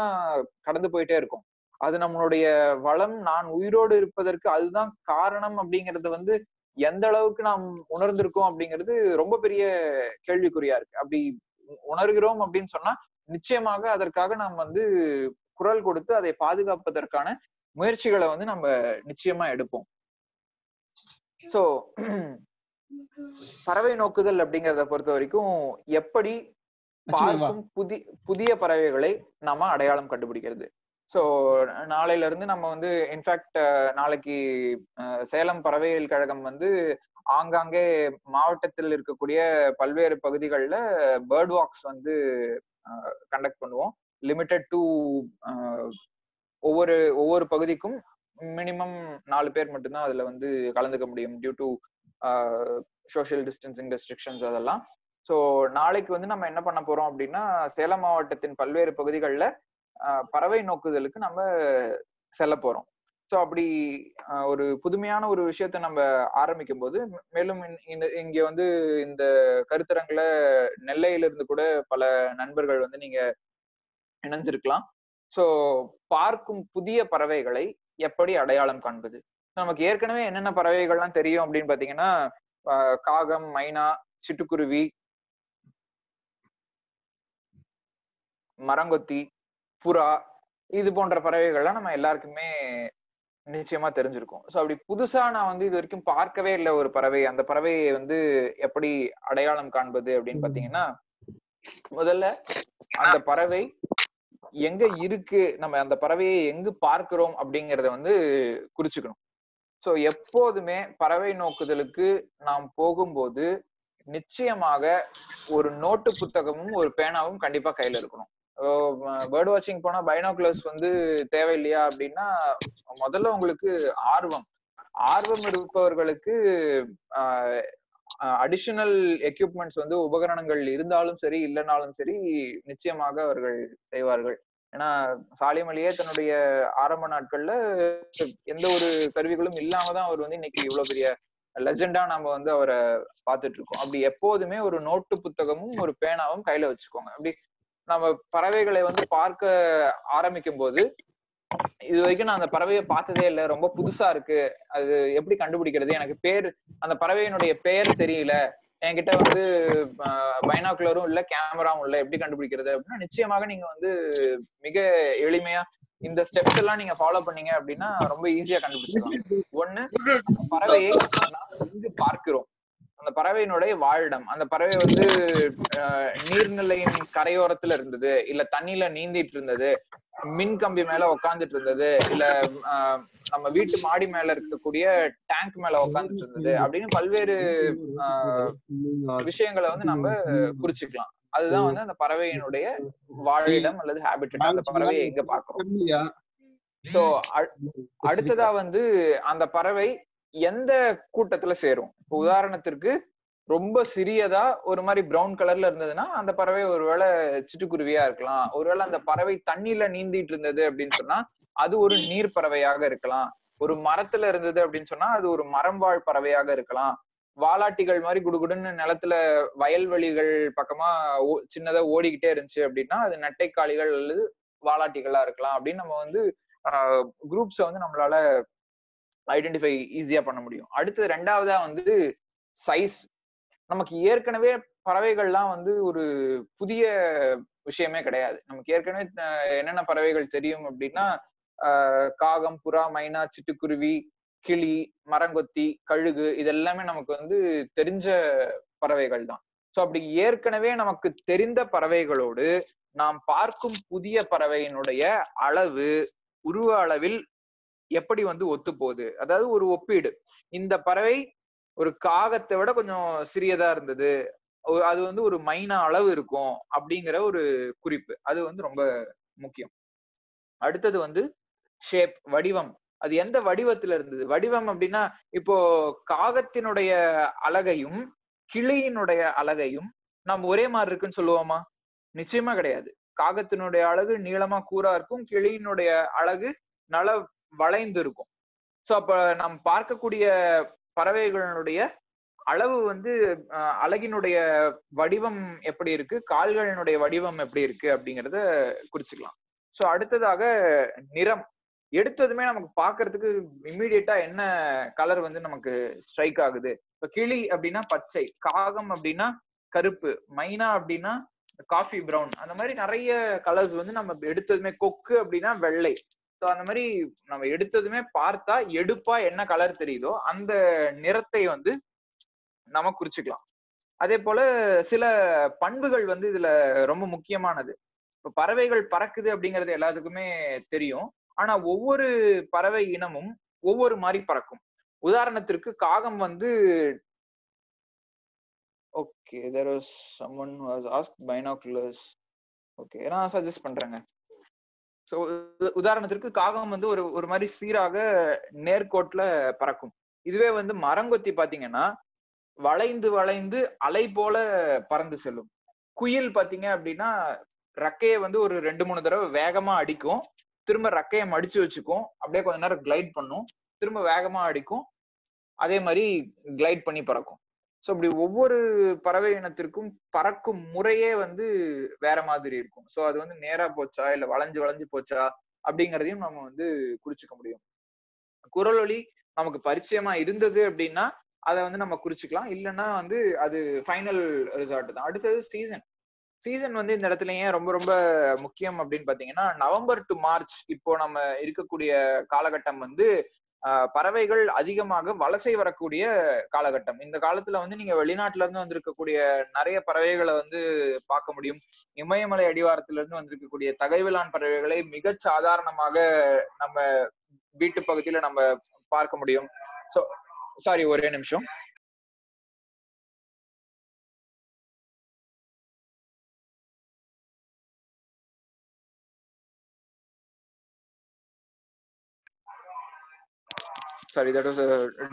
கடந்து போயிட்டே இருக்கும். அது நம்மளுடைய வளம் நான் உயிரோடு இருப்பதற்கு அதுதான் காரணம் அப்படிங்கறது வந்து எந்த அளவுக்கு நாம் உணர்ந்திருக்கோம் அப்படிங்கிறது ரொம்ப பெரிய கேள்விக்குறியா இருக்கு. அப்படி உணர்கிறோம் அப்படின்னு சொன்னா நிச்சயமாக அதற்காக நாம் வந்து குரல் கொடுத்து அதை பாதுகாப்பதற்கான முயற்சிகளை வந்து நம்ம நிச்சயமா எடுப்போம். சோ (clears throat) பறவை நோக்குதல் அப்படிங்கறத பொறுத்த வரைக்கும் எப்படி பார்க்கும் புதி புதிய பறவைகளை நாம அடையாளம் கண்டுபிடிக்கிறது. சோ நாளையில இருந்து நம்ம வந்து இன்ஃபேக்ட் நாளைக்கு சேலம் பறவையியல் கழகம் வந்து ஆங்காங்கே மாவட்டத்தில் இருக்கக்கூடிய பல்வேறு பகுதிகளில் பேர்ட் வாக்ஸ் வந்து கண்டக்ட் பண்ணுவோம். லிமிட்டட் டு ஒவ்வொரு ஒவ்வொரு பகுதிக்கும் மினிமம் நாலு பேர் மட்டும்தான் அதுல வந்து கலந்துக்க முடியும் due to social distancing restrictions அதெல்லாம். ஸோ நாளைக்கு வந்து நம்ம என்ன பண்ண போறோம் அப்படின்னா சேலம் மாவட்டத்தின் பல்வேறு பகுதிகளில் பறவை நோக்குதலுக்கு நம்ம செல்ல போறோம். ஸோ அப்படி ஒரு புதுமையான ஒரு விஷயத்த நம்ம ஆரம்பிக்கும் போது மேலும் இந்- இந்த இங்க வந்து இந்த கருத்தரங்குல நெல்லையில இருந்து கூட பல நண்பர்கள் வந்து நீங்க இணைஞ்சிருக்கலாம். ஸோ பார்க்கும் புதிய பறவைகளை எப்படி அடையாளம் காண்பது? நமக்கு ஏற்கனவே என்னென்ன பறவைகள்லாம் தெரியும் அப்படின்னு பாத்தீங்கன்னா காகம் மைனா சிட்டுக்குருவி மரங்கொத்தி புறா இது போன்ற பறவைகள்லாம் நம்ம எல்லாருக்குமே நிச்சயமா தெரிஞ்சிருக்கும். ஸோ அப்படி புதுசா நான் வந்து இது வரைக்கும் பார்க்கவே இல்லை ஒரு பறவை. அந்த பறவையை வந்து எப்படி அடையாளம் காண்பது அப்படின்னு பாத்தீங்கன்னா முதல்ல அந்த பறவை எங்க இருக்கு? நம்ம அந்த பறவையை எங்கு பார்க்கிறோம்? அப்படிங்கறத வந்து குறிச்சுக்கணும். சோ எப்போதுமே பறவை நோக்குதலுக்கு நாம் போகும்போது நிச்சயமாக ஒரு நோட்டு புத்தகமும் ஒரு பேனாவும் கண்டிப்பா கையில இருக்கணும். பேர்ட் வாட்சிங் போனா பைனோகுலர்ஸ் வந்து தேவையில்லையா அப்படின்னா முதல்ல உங்களுக்கு ஆர்வம். ஆர்வம் இருப்பவர்களுக்கு அடிஷனல் எக்யூப்மெண்ட்ஸ் வந்து உபகரணங்கள் இருந்தாலும் சரி இல்லைனாலும் சரி நிச்சயமாக அவர்கள் செய்வார்கள். ஏன்னா சாலிமலியே தன்னுடைய ஆரம்ப நாட்கள்ல எந்த ஒரு கருவிகளும் இல்லாம தான் அவர் வந்து இன்னைக்கு இவ்வளவு பெரிய லெஜெண்டா நம்ம வந்து அவரை பார்த்துட்டு இருக்கோம். அப்படி எப்போதுமே ஒரு நோட்டு புத்தகமும் ஒரு பேனாவும் கையில வச்சுக்கோங்க. அப்படி நம்ம பறவைகளை வந்து பார்க்க ஆரம்பிக்கும் போது இது வரைக்கும் நான் அந்த பறவையை பார்த்ததே இல்லை. ரொம்ப புதுசா இருக்கு. அது எப்படி கண்டுபிடிக்கிறது? எனக்கு பேர் அந்த பறவையினுடைய பெயர் தெரியல. என்கிட்ட வந்து பைனாகுலரும் இல்ல கேமராவும் இல்ல. எப்படி கண்டுபிடிக்கிறது? அப்படின்னா நிச்சயமாக நீங்க வந்து மிக எளிமையா இந்த ஸ்டெப்ஸ் எல்லாம் நீங்க ஃபாலோ பண்ணீங்க அப்படின்னா ரொம்ப ஈஸியா கண்டுபிடிச்சிடலாம். ஒண்ணு பறவையை இங்கு பார்க்கிறோம். அந்த பறவையினுடைய வாழிடம். அந்த பறவை வந்து நீர்நிலையின் கரையோரத்துல இருந்தது. இல்ல தண்ணியில நீந்திட்டு இருந்தது. மின் கம்பி மேல உக்காந்துட்டு இருந்தது. இல்ல ஆஹ், நம்ம வீட்டு மாடி மேல இருக்கக்கூடிய டேங்க் மேல உக்காந்துட்டு இருந்தது அப்படின்னு பல்வேறு ஆஹ், விஷயங்களை வந்து நம்ம குறிச்சுக்கலாம். அதுதான் வந்து அந்த பறவையினுடைய வாழிடம் அல்லது ஹேபிட்டட் அந்த பறவையை எங்க பாக்குறோம் சோ அடுத்ததா வந்து அந்த பறவை எந்த கூட்டத்துல சேரும்? உதாரணத்திற்கு ரொம்ப சிறியதா ஒரு மாதிரி ப்ரௌன் கலர்ல இருந்ததுன்னா அந்த பறவை ஒருவேளை சிட்டுக்குருவியா இருக்கலாம். ஒருவேளை அந்த பறவை தண்ணியில நீந்திட்டு இருந்தது அப்படின்னு சொன்னா அது ஒரு நீர் பறவையாக இருக்கலாம். ஒரு மரத்துல இருந்தது அப்படின்னு சொன்னா அது ஒரு மரம் வாழ் பறவையாக இருக்கலாம். வாலாட்டிகள் மாதிரி குடுகுடுன்னு நிலத்துல வயல்வெளிகள் பக்கமா ஓ- சின்னதா ஓடிக்கிட்டே இருந்துச்சு அப்படின்னா அது நட்டைக்காளிகள் அல்லது வாலாட்டிகளா இருக்கலாம் அப்படின்னு நம்ம வந்து குரூப்ஸை வந்து நம்மளால ஐடென்டிஃபை ஈஸியா பண்ண முடியும். அடுத்து ரெண்டாவதா வந்து சைஸ் நமக்கு ஏற்கனவே பறவைகள்லாம் வந்து ஒரு புதிய விஷயமே கிடையாது. நமக்கு ஏற்கனவே என்னென்ன பறவைகள் தெரியும் அப்படின்னா ஆஹ், காகம் புறா மைனா சிட்டுக்குருவி கிளி மரங்கொத்தி கழுகு இதெல்லாமே நமக்கு வந்து தெரிஞ்ச பறவைகள் தான். சோ அப்படி ஏற்கனவே நமக்கு தெரிந்த பறவைகளோடு நாம் பார்க்கும் புதிய பறவையினுடைய அளவு உருவ அளவில் எப்படி வந்து ஒத்து போகுது அதாவது ஒரு ஒப்பீடு. இந்த பறவை ஒரு காகத்தை விட கொஞ்சம் சிறியதா இருந்தது. அது வந்து ஒரு மைனா அளவு இருக்கும் அப்படிங்கிற ஒரு குறிப்பு. அது வந்து ரொம்ப முக்கியம். அடுத்தது வந்து ஷேப் வடிவம். அது எந்த வடிவத்துல இருந்தது? வடிவம் அப்படின்னா இப்போ காகத்தினுடைய அழகையும் கிளியினுடைய அழகையும் நாம் ஒரே மாதிரி இருக்குன்னு சொல்லுவோமா? நிச்சயமா கிடையாது. காகத்தினுடைய அழகு நீளமா கூரா இருக்கும் கிளியினுடைய அழகு நல வளைந்து இருக்கும். சோ அப்ப நாம் பார்க்கக்கூடிய பறவைகளினுடைய அளவு வந்து அழகினுடைய வடிவம் எப்படி இருக்கு? கால்களினுடைய வடிவம் எப்படி இருக்கு? அப்படிங்கறத குறிச்சுக்கலாம். ஸோ அடுத்ததாக நிறம். எடுத்ததுமே நமக்கு பாக்குறதுக்கு இம்மிடியட்டா என்ன கலர் வந்து நமக்கு ஸ்ட்ரைக் ஆகுது? இப்ப கிளி அப்படின்னா பச்சை காகம் அப்படின்னா கருப்பு மைனா அப்படின்னா காஃபி பிரவுன் அந்த மாதிரி நிறைய கலர்ஸ் வந்து நம்ம எடுத்ததுமே கொக்கு அப்படின்னா வெள்ளை. ஸோ அந்த மாதிரி நம்ம எடுத்ததுமே பார்த்தா எடுப்பா என்ன கலர் தெரியுதோ அந்த நிறத்தை வந்து நம்ம குறிச்சுக்கலாம். அதே போல சில பண்புகள் வந்து இதுல ரொம்ப முக்கியமானது. இப்ப பறவைகள் பறக்குது அப்படிங்கிறது எல்லாத்துக்குமே தெரியும். ஆனா ஒவ்வொரு பறவை இனமும் ஒவ்வொரு மாதிரி பறக்கும். உதாரணத்திற்கு காகம் வந்து okay there was someone was ask binoculars okay நான் சஜஸ்ட் பண்றேங்க. ஸோ உதாரணத்திற்கு காகம் வந்து ஒரு ஒரு மாதிரி சீராக நேர்கோட்டில் பறக்கும். இதுவே வந்து மரங்கொத்தி பாத்தீங்கன்னா வளைந்து வளைந்து அலை போல பறந்து செல்லும். குயில் பாத்தீங்க அப்படின்னா ரக்கையை வந்து ஒரு ரெண்டு மூணு தடவை வேகமா அடிக்கும். திரும்ப ரக்கையை மடிச்சு வச்சுக்கும். அப்படியே கொஞ்ச நேரம் கிளைட் பண்ணும். திரும்ப வேகமா அடிக்கும். அதே மாதிரி கிளைட் பண்ணி பறக்கும். ஸோ அப்படி ஒவ்வொரு பறவை இனத்திற்கும் பறக்கும் முறையே வந்து வேற மாதிரி இருக்கும். ஸோ அது வந்து நேரா போச்சா? இல்லை வளைஞ்சு வளைஞ்சு போச்சா? அப்படிங்கிறதையும் நம்ம வந்து குறிச்சுக்க முடியும். குரலொலி நமக்கு பரிச்சயமா இருந்தது அப்படின்னா அதை வந்து நம்ம குறிச்சுக்கலாம். இல்லைன்னா வந்து அது ஃபைனல் ரிசார்ட் தான். அடுத்தது சீசன் சீசன் வந்து இந்த இடத்துல ஏன் ரொம்ப ரொம்ப முக்கியம் அப்படின்னு பாத்தீங்கன்னா நவம்பர் டு மார்ச் இப்போ நம்ம இருக்கக்கூடிய காலகட்டம் வந்து பறவைகள் அதிகமாக வலசை வரக்கூடிய காலகட்டம். இந்த காலத்துல வந்து நீங்க வெளிநாட்டுல இருந்து வந்திருக்கக்கூடிய நிறைய பறவைகளை வந்து பார்க்க முடியும். இமயமலை அடிவாரத்துல இருந்து வந்திருக்கக்கூடிய தகைவிலான் பறவைகளை மிக சாதாரணமாக நம்ம வீட்டு பகுதியில நம்ம பார்க்க முடியும். சோ சாரி ஒரே நிமிஷம். Sorry that was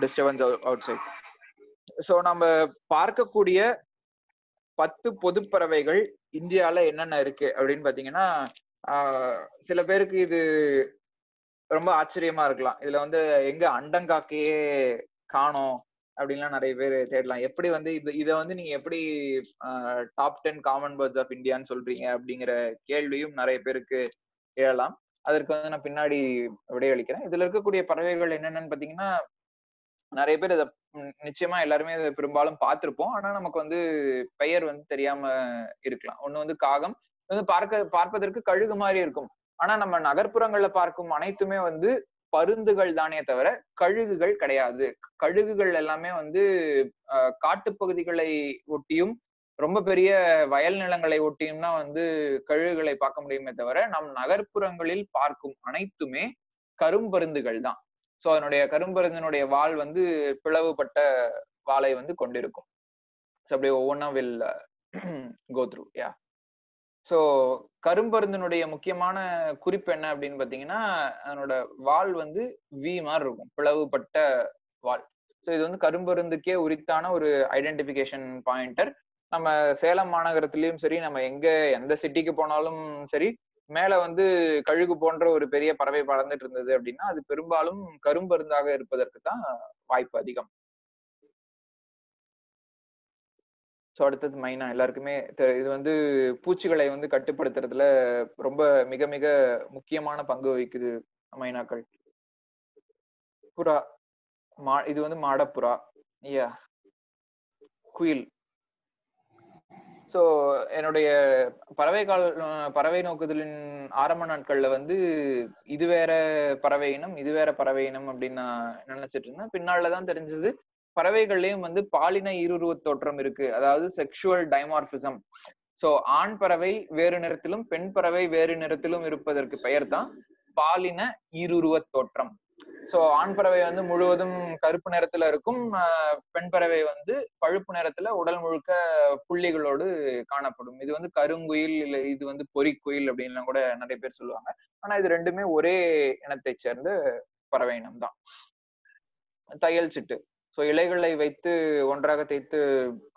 disturbance outside so நம்ம பார்க்கக்கூடிய பத்து பொது பறவைகள் என்னென்ன இருக்கு அப்படின்னு பாத்தீங்கன்னா ஆஹ், சில பேருக்கு இது ரொம்ப ஆச்சரியமா இருக்கலாம். இதுல வந்து எங்க அண்டங்காக்கையே காணோம் அப்படின்லாம் நிறைய பேர் தேடலாம். எப்படி வந்து இது இதை வந்து நீங்க எப்படி top ten common birds of இந்தியான்னு சொல்றீங்க அப்படிங்கிற கேள்வியும் நிறைய பேருக்கு எழலாம். அதற்கு வந்து நான் பின்னாடி விடையளிக்கிறேன். இதுல இருக்கக்கூடிய பறவைகள் என்னென்னு பாத்தீங்கன்னா நிறைய பேர் இதை நிச்சயமா எல்லாருமே இதை பெரும்பாலும் பார்த்திருப்போம். ஆனா நமக்கு வந்து பெயர் வந்து தெரியாம இருக்கலாம். ஒண்ணு வந்து காகம் வந்து பார்க்க பார்ப்பதற்கு கழுகு மாதிரி இருக்கும். ஆனா நம்ம நகர்ப்புறங்கள்ல பார்க்கும் அனைத்துமே வந்து பருந்துகள் தானே தவிர கழுகுகள் கிடையாது. கழுகுகள் எல்லாமே வந்து ஆஹ் காட்டுப்பகுதிகளை ஒட்டியும் ரொம்ப பெரிய வயல் நிலங்களை ஒட்டியும் தான் வந்து கழுகுகளை பார்க்க முடியுமே தவிர நம் நகர்ப்புறங்களில் பார்க்கும் அனைத்துமே கரும்பருந்துகள் தான். சோ அதனுடைய கரும்பருந்தினுடைய வால் வந்து பிளவுபட்ட வாளை வந்து கொண்டிருக்கும். ஸோ அப்படியே ஒவ்வொன்றா will go through yeah so கரும்பருந்தினுடைய முக்கியமான குறிப்பு என்ன அப்படின்னு பார்த்தீங்கன்னா அதனோட வால் வந்து வி மாதிரி இருக்கும் பிளவுபட்ட வால். ஸோ இது வந்து கரும்பருந்துக்கே உரித்தான ஒரு ஐடென்டிஃபிகேஷன் பாயிண்டர் நம்ம சேலம் மாநகரத்திலயும் சரி நம்ம எங்க எந்த சிட்டிக்கு போனாலும் சரி மேல வந்து கழுகு போன்ற ஒரு பெரிய பறவை பறந்துட்டு இருந்தது அப்படின்னா அது பெரும்பாலும் கரும்பருந்தாக இருப்பதற்கு தான் வாய்ப்பு அதிகம். ஸோ அடுத்தது மைனா. எல்லாருக்குமே இது வந்து பூச்சிகளை வந்து கட்டுப்படுத்துறதுல ரொம்ப மிக மிக முக்கியமான பங்கு வகிக்குது மைனாக்கள். புறா மா இது வந்து மாடப்புறா. ஐயா குயில். ஸோ என்னுடைய பறவை கால் பறவை நோக்குதலின் ஆரம்ப நாட்கள்ல வந்து இது வேற பறவை இனம் இது வேற பறவை இனம் அப்படின்னு நான் நினைச்சிட்டு இருந்தேன். பின்னால தான் தெரிஞ்சது பறவைகள்லயும் வந்து பாலின ஈருருவத் தோற்றம் இருக்கு. அதாவது செக்ஷுவல் டைமார்பிசம் சோ ஆண் பறவை வேறு நிறத்திலும் பெண் பறவை வேறு நிறத்திலும் இருப்பதற்கு பெயர் தான் பாலின ஈருருவத் தோற்றம். சோ ஆண் பறவை வந்து முழுவதும் கருப்பு நிறத்துல இருக்கும். பெண் பறவை வந்து பழுப்பு நிறத்துல உடல் முழுக்க புள்ளிகளோடு காணப்படும். இது வந்து கருங்குயில் இல்ல இது வந்து பொறிக்குயில் அப்படின்லாம் கூட நிறைய பேர் சொல்லுவாங்க. ஆனா இது ரெண்டுமே ஒரே இனத்தை சேர்ந்த பறவை இனம் தான். தையல் சிட்டு. ஸோ இலைகளை வைத்து ஒன்றாக தேய்த்து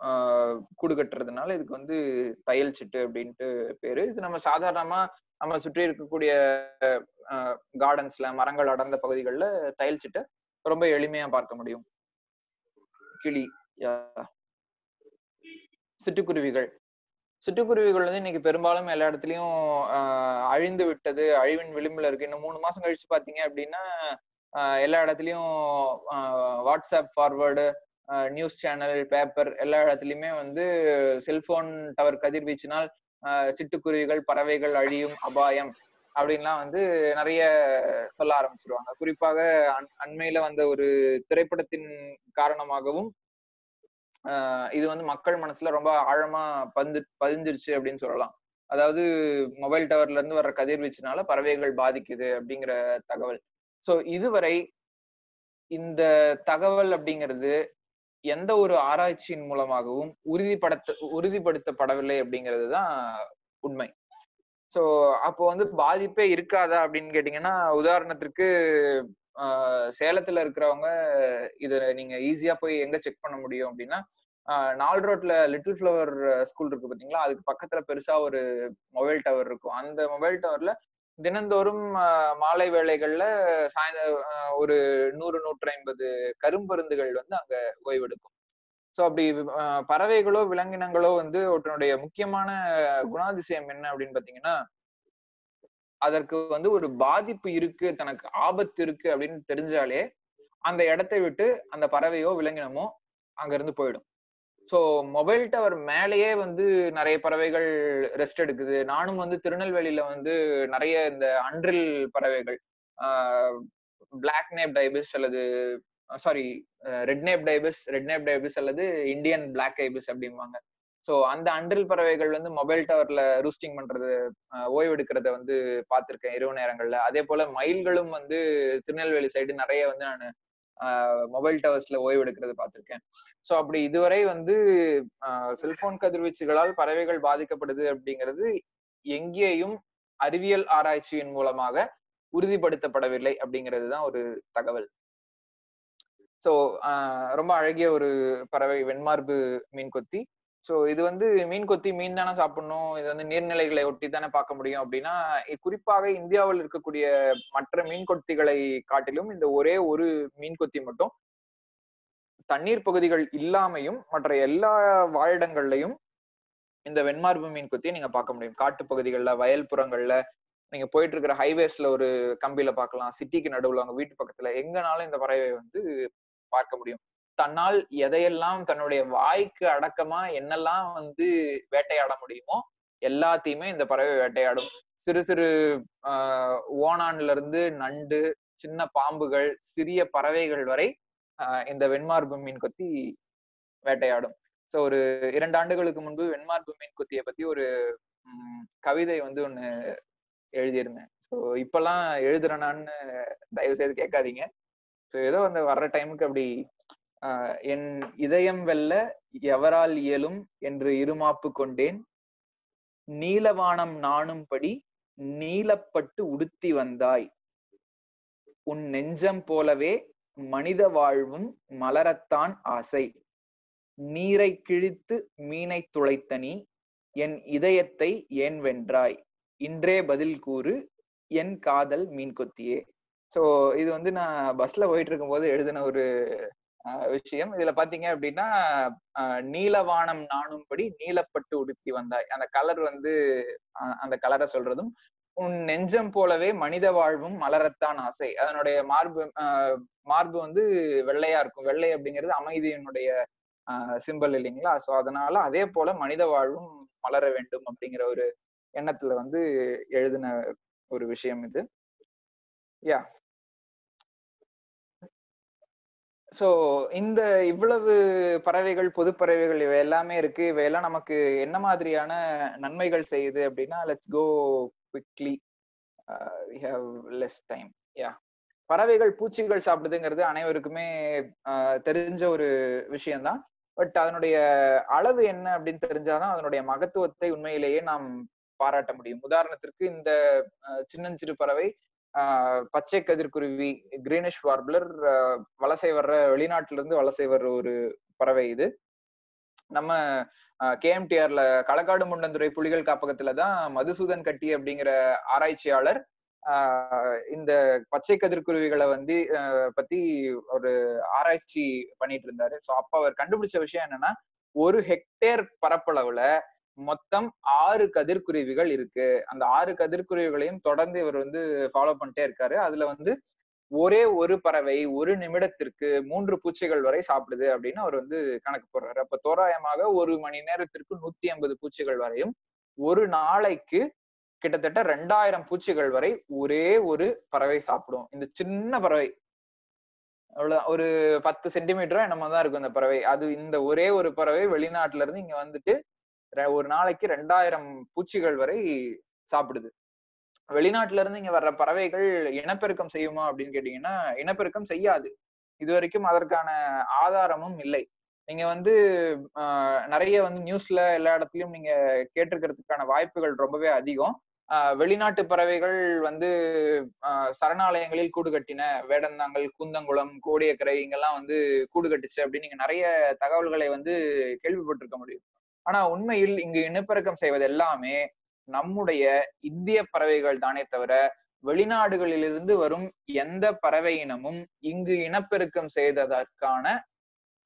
ஆஹ் கூடு கட்டுறதுனால இதுக்கு வந்து தையல் சிட்டு அப்படின்ட்டு பேரு. இது நம்ம சாதாரணமா நம்ம சுற்றி இருக்கக்கூடிய கார்டன்ஸ்ல மரங்கள் அடர்ந்த பகுதிகளில் தயல்ச்சிட்டு ரொம்ப எளிமையா பார்க்க முடியும். கிளி சிட்டுக்குருவிகள். சிட்டுக்குருவிகள் வந்து இன்னைக்கு பெரும்பாலும் எல்லா இடத்துலயும் அழிந்து விட்டது அழிவின் விளிம்புல இருக்கு. இன்னும் மூணு மாசம் கழிச்சு பாத்தீங்க அப்படின்னா எல்லா இடத்துலயும் WhatsApp forward news channel paper எல்லா இடத்துலயுமே வந்து செல்போன் டவர் கதிர்வீச்சினால் சிட்டுக்குருவிகள் பறவைகள் அழியும் அபாயம் அப்படின்லாம் வந்து நிறைய சொல்ல ஆரம்பிச்சிருவாங்க. குறிப்பாக அண்மையில வந்த ஒரு திரைப்படத்தின் காரணமாகவும் ஆஹ் இது வந்து மக்கள் மனசுல ரொம்ப ஆழமா பந்து பதிஞ்சிருச்சு அப்படின்னு சொல்லலாம். அதாவது மொபைல் டவர்ல இருந்து வர்ற கதிர்வீச்சுனால பறவைகள் பாதிக்குது அப்படிங்கிற தகவல். சோ இதுவரை இந்த தகவல் அப்படிங்கிறது எந்த ஒரு ஆராய்ச்சியின் மூலமாகவும் உறுதிப்படுத்த உறுதிப்படுத்தப்படவில்லை அப்படிங்கிறது தான் உண்மை. சோ அப்போ வந்து பாதிப்பே இருக்காதா அப்படின்னு கேட்டீங்கன்னா உதாரணத்திற்கு ஆஹ் சேலத்துல இருக்கிறவங்க இதை நீங்க ஈஸியா போய் எங்க செக் பண்ண முடியும் அப்படின்னா நால் ரோட்ல லிட்டில் ஃப்ளவர் ஸ்கூல் இருக்கு பாத்தீங்களா? அதுக்கு பக்கத்துல பெருசா ஒரு மொபைல் டவர் இருக்கும். அந்த மொபைல் டவர்ல தினந்தோறும் மாலை வேளைகள்ல சாயந்த ஒரு நூறு நூற்றி ஐம்பது கரும்பருந்துகள் வந்து அங்க ஓய்வெடுக்கும். ஸோ அப்படி பறவைகளோ விலங்கினங்களோ வந்து ஒருத்தனுடைய முக்கியமான குணாதிசயம் என்ன அப்படின்னு பாத்தீங்கன்னா அதற்கு வந்து ஒரு பாதிப்பு இருக்கு தனக்கு ஆபத்து இருக்கு அப்படின்னு தெரிஞ்சாலே அந்த இடத்தை விட்டு அந்த பறவையோ விலங்கினமோ அங்க இருந்து போயிடும். ஸோ மொபைல் டவர் மேலேயே வந்து நிறைய பறவைகள் ரெஸ்ட் எடுக்குது. நானும் வந்து திருநெல்வேலியில வந்து நிறைய இந்த அன்றில் பறவைகள் பிளாக் நேப் டைபிஸ் அல்லது sorry red naped ibis red naped ibis அல்லது இந்தியன் பிளாக் ஐபிஸ் அப்படிம்பாங்க. ஸோ அந்த அன்றில் பறவைகள் வந்து மொபைல் டவர்ல ரூஸ்டிங் பண்றது ஓய்வெடுக்கிறத வந்து பார்த்துருக்கேன் இரவு நேரங்கள்ல. அதே போல மயில்களும் வந்து திருநெல்வேலி சைடு நிறைய வந்து நான் மொபைல் டவர்ஸ்ல ஓய்வு எடுக்கிறது பார்த்திருக்கேன். ஸோ அப்படி இதுவரை வந்து செல்போன் கதிர்வீச்சுகளால் பறவைகள் பாதிக்கப்படுது அப்படிங்கிறது எங்கேயும் அறிவியல் ஆராய்ச்சியின் மூலமாக உறுதிப்படுத்தப்படவில்லை அப்படிங்கிறது தான் ஒரு தகவல். ஸோ ரொம்ப அழகிய ஒரு பறவை வெண்மார்பு மீன் கொத்தி ஸோ இது வந்து மீன் கொத்தி மீன் தானே சாப்பிடணும். இது வந்து நீர்நிலைகளை ஒட்டி தானே பார்க்க முடியும் அப்படின்னா குறிப்பாக இந்தியாவில் இருக்கக்கூடிய மற்ற மீன் கொத்திகளை காட்டிலும் இந்த ஒரே ஒரு மீன் கொத்தி மட்டும் தண்ணீர் பகுதிகள் இல்லாமையும் மற்ற எல்லா வாழிடங்கள்லையும் இந்த வெண்மார்பு மீன் கொத்தியை நீங்க பார்க்க முடியும். காட்டு பகுதிகளில் வயல் புறங்கள்ல நீங்க போயிட்டு இருக்கிற ஹைவேஸ்ல ஒரு கம்பியில பார்க்கலாம். சிட்டிக்கு நடுவுல அவங்க வீட்டு பக்கத்துல எங்கனாலும் இந்த பறவை வந்து பார்க்க முடியும். தன்னால் எதையெல்லாம் தன்னுடைய வாய்க்கு அடக்கமா என்னெல்லாம் வந்து வேட்டையாட முடியுமோ எல்லாத்தையுமே இந்த பறவை வேட்டையாடும். சிறு சிறு ஆஹ் ஓணான்ல இருந்து நண்டு சின்ன பாம்புகள் சிறிய பறவைகள் வரை ஆஹ் இந்த வெண்மார்பு மீன் கொத்தி வேட்டையாடும். ஸோ ஒரு இரண்டு ஆண்டுகளுக்கு முன்பு வெண்மார்பு மீன் கொத்தியை பத்தி ஒரு கவிதை வந்து ஒண்ணு எழுதியிருந்தேன். ஸோ இப்பெல்லாம் எழுதுறேனான்னு தயவு செய்து கேட்காதீங்க. ஸோ ஏதோ அந்த வர்ற டைமுக்கு அப்படி என் இதயம் வெல்ல எவரால் இயலும் என்று இருமாப்பு கொண்டேன். நீலவானம் நாணும்படி நீலப்பட்டு உடுத்தி வந்தாய். உன் நெஞ்சம் போலவே மனித வாழ்வும் மலரத்தான் ஆசை. நீரை கிழித்து மீனை துளைத்தனி என் இதயத்தை ஏன் வென்றாய்? இன்றே பதில் கூறு என் காதல் மீன் கொத்தியே சோ இது வந்து நான் பஸ்ல போயிட்டு இருக்கும்போது எழுதின ஒரு விஷயம். இதுல பாத்தீங்க அப்படின்னா ஆஹ், நீலவானம் நாணும்படி நீலப்பட்டு உடுத்தி வந்தாய். அந்த கலர் வந்து அந்த கலரை சொல்றதும் உன் நெஞ்சம் போலவே மனித வாழ்வும் மலரத்தான் ஆசை. அதனுடைய மார்பு ஆஹ், மார்பு வந்து வெள்ளையா இருக்கும். வெள்ளை அப்படிங்கிறது அமைதியினுடைய சிம்பல் இல்லைங்களா? சோ அதனால அதே போல மனித வாழ்வும் மலர வேண்டும் அப்படிங்கிற ஒரு எண்ணத்துல வந்து எழுதின ஒரு விஷயம் இது. யா சோ இந்த இவ்வளவு பறவைகள் பொது பறவைகள் இவை எல்லாமே இருக்கு. இவையெல்லாம் நமக்கு என்ன மாதிரியான நன்மைகள் செய்யுது அப்படின்னா let's go quickly we less time யா பறவைகள் பூச்சிகள் சாப்பிடுதுங்கிறது அனைவருக்குமே ஆஹ் தெரிஞ்ச ஒரு விஷயம்தான். பட் அதனுடைய அளவு என்ன அப்படின்னு தெரிஞ்சாதான் அதனுடைய மகத்துவத்தை உண்மையிலேயே நாம் பாராட்ட முடியும். உதாரணத்திற்கு இந்த uh, சின்னஞ்சிறு பறவை பச்சை கதிர்குருவி கிரீனிஷ் வார்பிளர் வலசை வர்ற வெளிநாட்டுல இருந்து வலசை வர்ற ஒரு பறவை இது. நம்ம கேஎம்டிஆர்ல களக்காடு முண்டந்துறை புலிகள் காப்பகத்துல தான் மதுசூதன் கட்டி அப்படிங்கிற ஆராய்ச்சியாளர் இந்த பச்சை கதிர்குருவிகளை வந்து பத்தி ஒரு ஆராய்ச்சி பண்ணிட்டு இருந்தாரு. ஸோ அப்ப அவர் கண்டுபிடிச்ச விஷயம் என்னன்னா ஒரு ஹெக்டேர் பரப்பளவுல மொத்தம் ஆறு கதிர்குருவிகள் இருக்கு. அந்த ஆறு கதிர்குருவிகளையும் தொடர்ந்து இவர் வந்து ஃபாலோ பண்ணிட்டே இருக்காரு. அதுல வந்து ஒரே ஒரு பறவை ஒரு நிமிடத்திற்கு மூன்று பூச்சிகள் வரை சாப்பிடுது அப்படின்னு அவர் வந்து கணக்கு போடுறாரு. அப்ப தோராயமாக ஒரு மணி நேரத்திற்கு நூத்தி ஐம்பது பூச்சிகள் வரையும் ஒரு நாளைக்கு கிட்டத்தட்ட ரெண்டாயிரம் பூச்சிகள் வரை ஒரே ஒரு பறவை சாப்பிடும். இந்த சின்ன பறவை. அவ்வளவு ஒரு பத்து சென்டிமீட்டரோ என்னமோ தான் இருக்கும் இந்த பறவை. அது இந்த ஒரே ஒரு பறவை வெளிநாட்டுல இருந்து இங்க வந்துட்டு ஒரு நாளைக்கு ரெண்டாயிரம் பூச்சிகள் வரை சாப்பிடுது. வெளிநாட்டுல இருந்து இங்க வர்ற பறவைகள் இனப்பெருக்கம் செய்யுமா அப்படின்னு கேட்டீங்கன்னா இனப்பெருக்கம் செய்யாது. இது வரைக்கும் அதற்கான ஆதாரமும் இல்லை. நீங்க வந்து ஆஹ், நிறைய வந்து நியூஸ்ல எல்லா இடத்துலயும் நீங்க கேட்டிருக்கிறதுக்கான வாய்ப்புகள் ரொம்பவே அதிகம். ஆஹ், வெளிநாட்டு பறவைகள் வந்து ஆஹ், சரணாலயங்களில் கூடு கட்டின வேடந்தாங்கல் கூந்தங்குளம் கோடியக்கரை இங்கெல்லாம் வந்து கூடு கட்டுச்சு அப்படின்னு நீங்க நிறைய தகவல்களை வந்து கேள்விப்பட்டிருக்க முடியும். ஆனா உண்மையில் இங்கு இனப்பெருக்கம் செய்வது எல்லாமே நம்முடைய இந்திய பறவைகள் தானே தவிர வெளிநாடுகளிலிருந்து வரும் எந்த பறவை இனமும் இங்கு இனப்பெருக்கம் செய்ததற்கான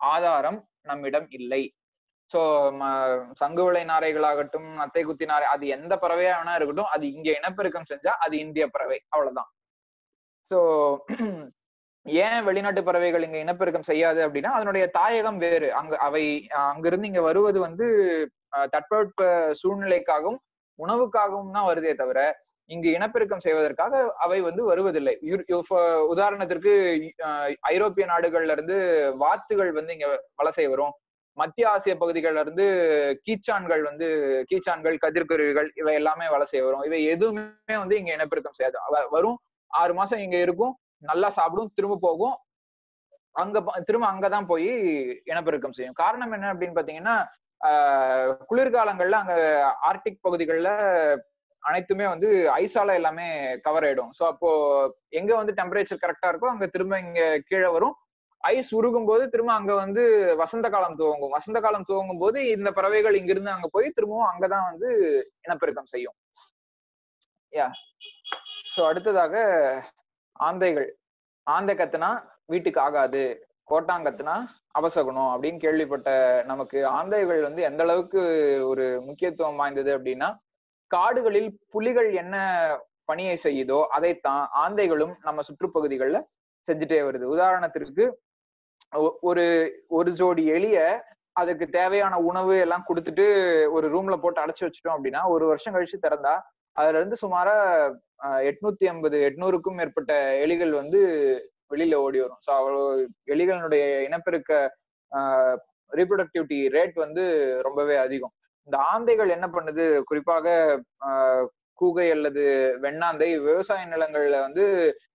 ஆதாரம் நம்மிடம் இல்லை. சோ சங்குவளை நாரைகளாகட்டும் நத்தை குத்தி நாரை அது எந்த பறவையா வேணா இருக்கட்டும் அது இங்க இனப்பெருக்கம் செஞ்சா அது இந்திய பறவை அவ்வளவுதான். சோ ஏன் வெளிநாட்டு பறவைகள் இங்க இனப்பெருக்கம் செய்யாது அப்படின்னா அதனுடைய தாயகம் வேறு. அங்க அவை அங்கிருந்து இங்க வருவது வந்து தட்பவெட்ப சூழ்நிலைக்காகவும் உணவுக்காகவும் தான் வருதே தவிர இங்கு இனப்பெருக்கம் செய்வதற்காக அவை வந்து வருவதில்லை. யூ- உதாரணத்திற்கு ஐரோப்பிய நாடுகள்ல இருந்து வாத்துகள் வந்து இங்க வலசை வரும். மத்திய ஆசிய பகுதிகள்ல இருந்து கீச்சான்கள் வந்து கீச்சான்கள் கதிர்குருவிகள் இவை எல்லாமே வலசை வரும். இவை எதுவுமே வந்து இங்க இனப்பெருக்கம் செய்யாது. அவ- வரும் ஆறு மாசம் இங்க இருக்கும். நல்லா சாப்பிடும் திரும்ப போகும். அங்க திரும்ப அங்கதான் போய் இனப்பெருக்கம் செய்யும். காரணம் என்ன அப்படின்னு பாத்தீங்கன்னா ஆஹ் குளிர்காலங்கள்ல அங்க ஆர்டிக் பகுதிகள்ல அனைத்துமே வந்து ஐஸால எல்லாமே கவர் ஆயிடும். சோ அப்போ எங்க வந்து டெம்பரேச்சர் கரெக்டா இருக்கோ அங்க திரும்ப இங்க கீழே வரும். ஐஸ் உருகும் போது திரும்ப அங்க வந்து வசந்த காலம் துவங்கும். வசந்த காலம் துவங்கும் போது இந்த பறவைகள் இங்கிருந்து அங்க போய் திரும்பவும் அங்கதான் வந்து இனப்பெருக்கம் செய்யும். யா சோ அடுத்ததாக ஆந்தைகள். ஆந்தை கத்துனா வீட்டுக்கு ஆகாது. கோட்டாங் கத்துனா அவசகுணம் அப்படின்னு கேள்விப்பட்ட நமக்கு ஆந்தைகள் வந்து எந்த அளவுக்கு ஒரு முக்கியத்துவம் வாய்ந்தது அப்படின்னா காடுகளில் புலிகள் என்ன பணியை செய்யுதோ அதைத்தான் ஆந்தைகளும் நம்ம சுற்றுப்பகுதிகளில் செஞ்சுட்டே வருது. உதாரணத்திற்கு ஒரு ஒரு ஜோடி எலிய அதுக்கு தேவையான உணவு எல்லாம் கொடுத்துட்டு ஒரு ரூம்ல போட்டு அடைச்சு வச்சுட்டோம் அப்படின்னா ஒரு வருஷம் கழிச்சு திறந்தா அதுல இருந்து சுமாரா எட்நூத்தி ஐம்பது எட்நூறுக்கும் மேற்பட்ட எலிகள் வந்து வெளியில ஓடி வரும். ஸோ அவ்வளோ எலிகளினுடைய இனப்பெருக்க ரீப்ரொடக்டிவிட்டி ரேட் வந்து ரொம்பவே அதிகம். இந்த ஆந்தைகள் என்ன பண்ணுது? குறிப்பாக கூகை அல்லது வெண்ணாந்தை விவசாய நிலங்கள்ல வந்து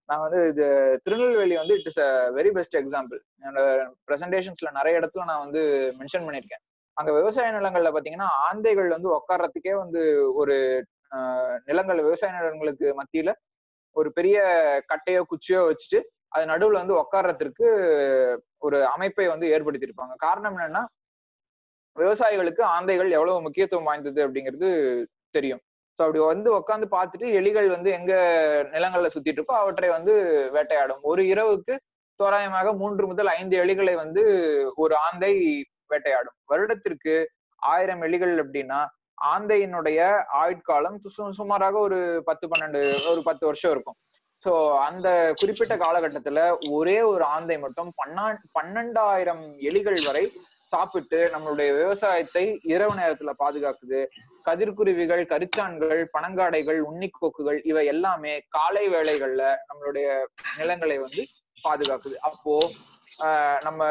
நான் வந்து இது திருநெல்வேலி வந்து it is a very best example என்னோட ப்ரெசன்டேஷன்ஸ்ல நிறைய இடத்துல நான் வந்து மென்ஷன் பண்ணியிருக்கேன். அங்க விவசாய நிலங்கள்ல பாத்தீங்கன்னா ஆந்தைகள் வந்து உட்கார்றதுக்கே வந்து ஒரு நிலங்கள் விவசாய நிலங்களுக்கு மத்தியில ஒரு பெரிய கட்டையோ குச்சியோ வச்சுட்டு அது நடுவுல வந்து உக்காடுறதுக்கு ஒரு அமைப்பை வந்து ஏற்படுத்தியிருப்பாங்க. காரணம் என்னன்னா விவசாயிகளுக்கு ஆந்தைகள் எவ்வளவு முக்கியத்துவம் வாய்ந்தது அப்படிங்கிறது தெரியும். ஸோ அப்படி வந்து உட்காந்து பார்த்துட்டு எலிகள் வந்து எங்க நிலங்கள்ல சுத்திட்டு இருக்கோ அவற்றை வந்து வேட்டையாடும். ஒரு இரவுக்கு தோராயமாக மூன்று முதல் ஐந்து எலிகளை வந்து ஒரு ஆந்தை வேட்டையாடும். வருடத்திற்கு ஆயிரம் எலிகள் அப்படின்னா ஆந்தையினுடைய ஆயுட்காலம் சு- சுமாராக ஒரு பத்து பன்னெண்டு ஒரு பத்து வருஷம் இருக்கும். ஸோ அந்த குறிப்பிட்ட காலகட்டத்துல ஒரே ஒரு ஆந்தை மட்டும் பன்னா பன்னெண்டாயிரம் எலிகள் வரை சாப்பிட்டு நம்மளுடைய விவசாயத்தை இரவு நேரத்துல பாதுகாக்குது. கதிர்குருவிகள் கரிச்சான்கள் பனங்காடைகள் உன்னிக்கோக்குகள் இவை எல்லாமே காலை வேளைகள்ல நம்மளுடைய நிலங்களை வந்து பாதுகாக்குது. அப்போ நம்ம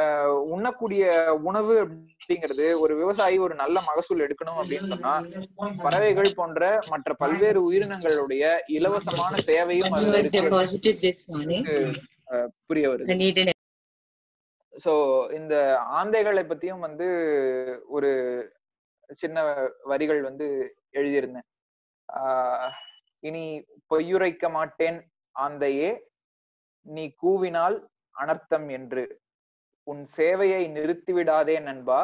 உண்ணக்கூடிய உணவு அப்படிங்கிறது ஒரு விவசாயி ஒரு நல்ல மகசூல் எடுக்கணும் அப்படின்னு சொன்னா பறவைகள் போன்ற மற்ற பல்வேறு உயிரினங்களுடைய இலவசமான சேவையும் புரிய வருது. சோ இந்த ஆந்தைகளை பத்தியும் வந்து ஒரு சின்ன வரிகள் வந்து எழுதியிருந்தேன். ஆஹ் இனி பொய்யுரைக்க மாட்டேன் ஆந்தையே நீ கூவினால் அனர்த்தம் என்று. உன் சேவையை நிறுத்திவிடாதே நண்பா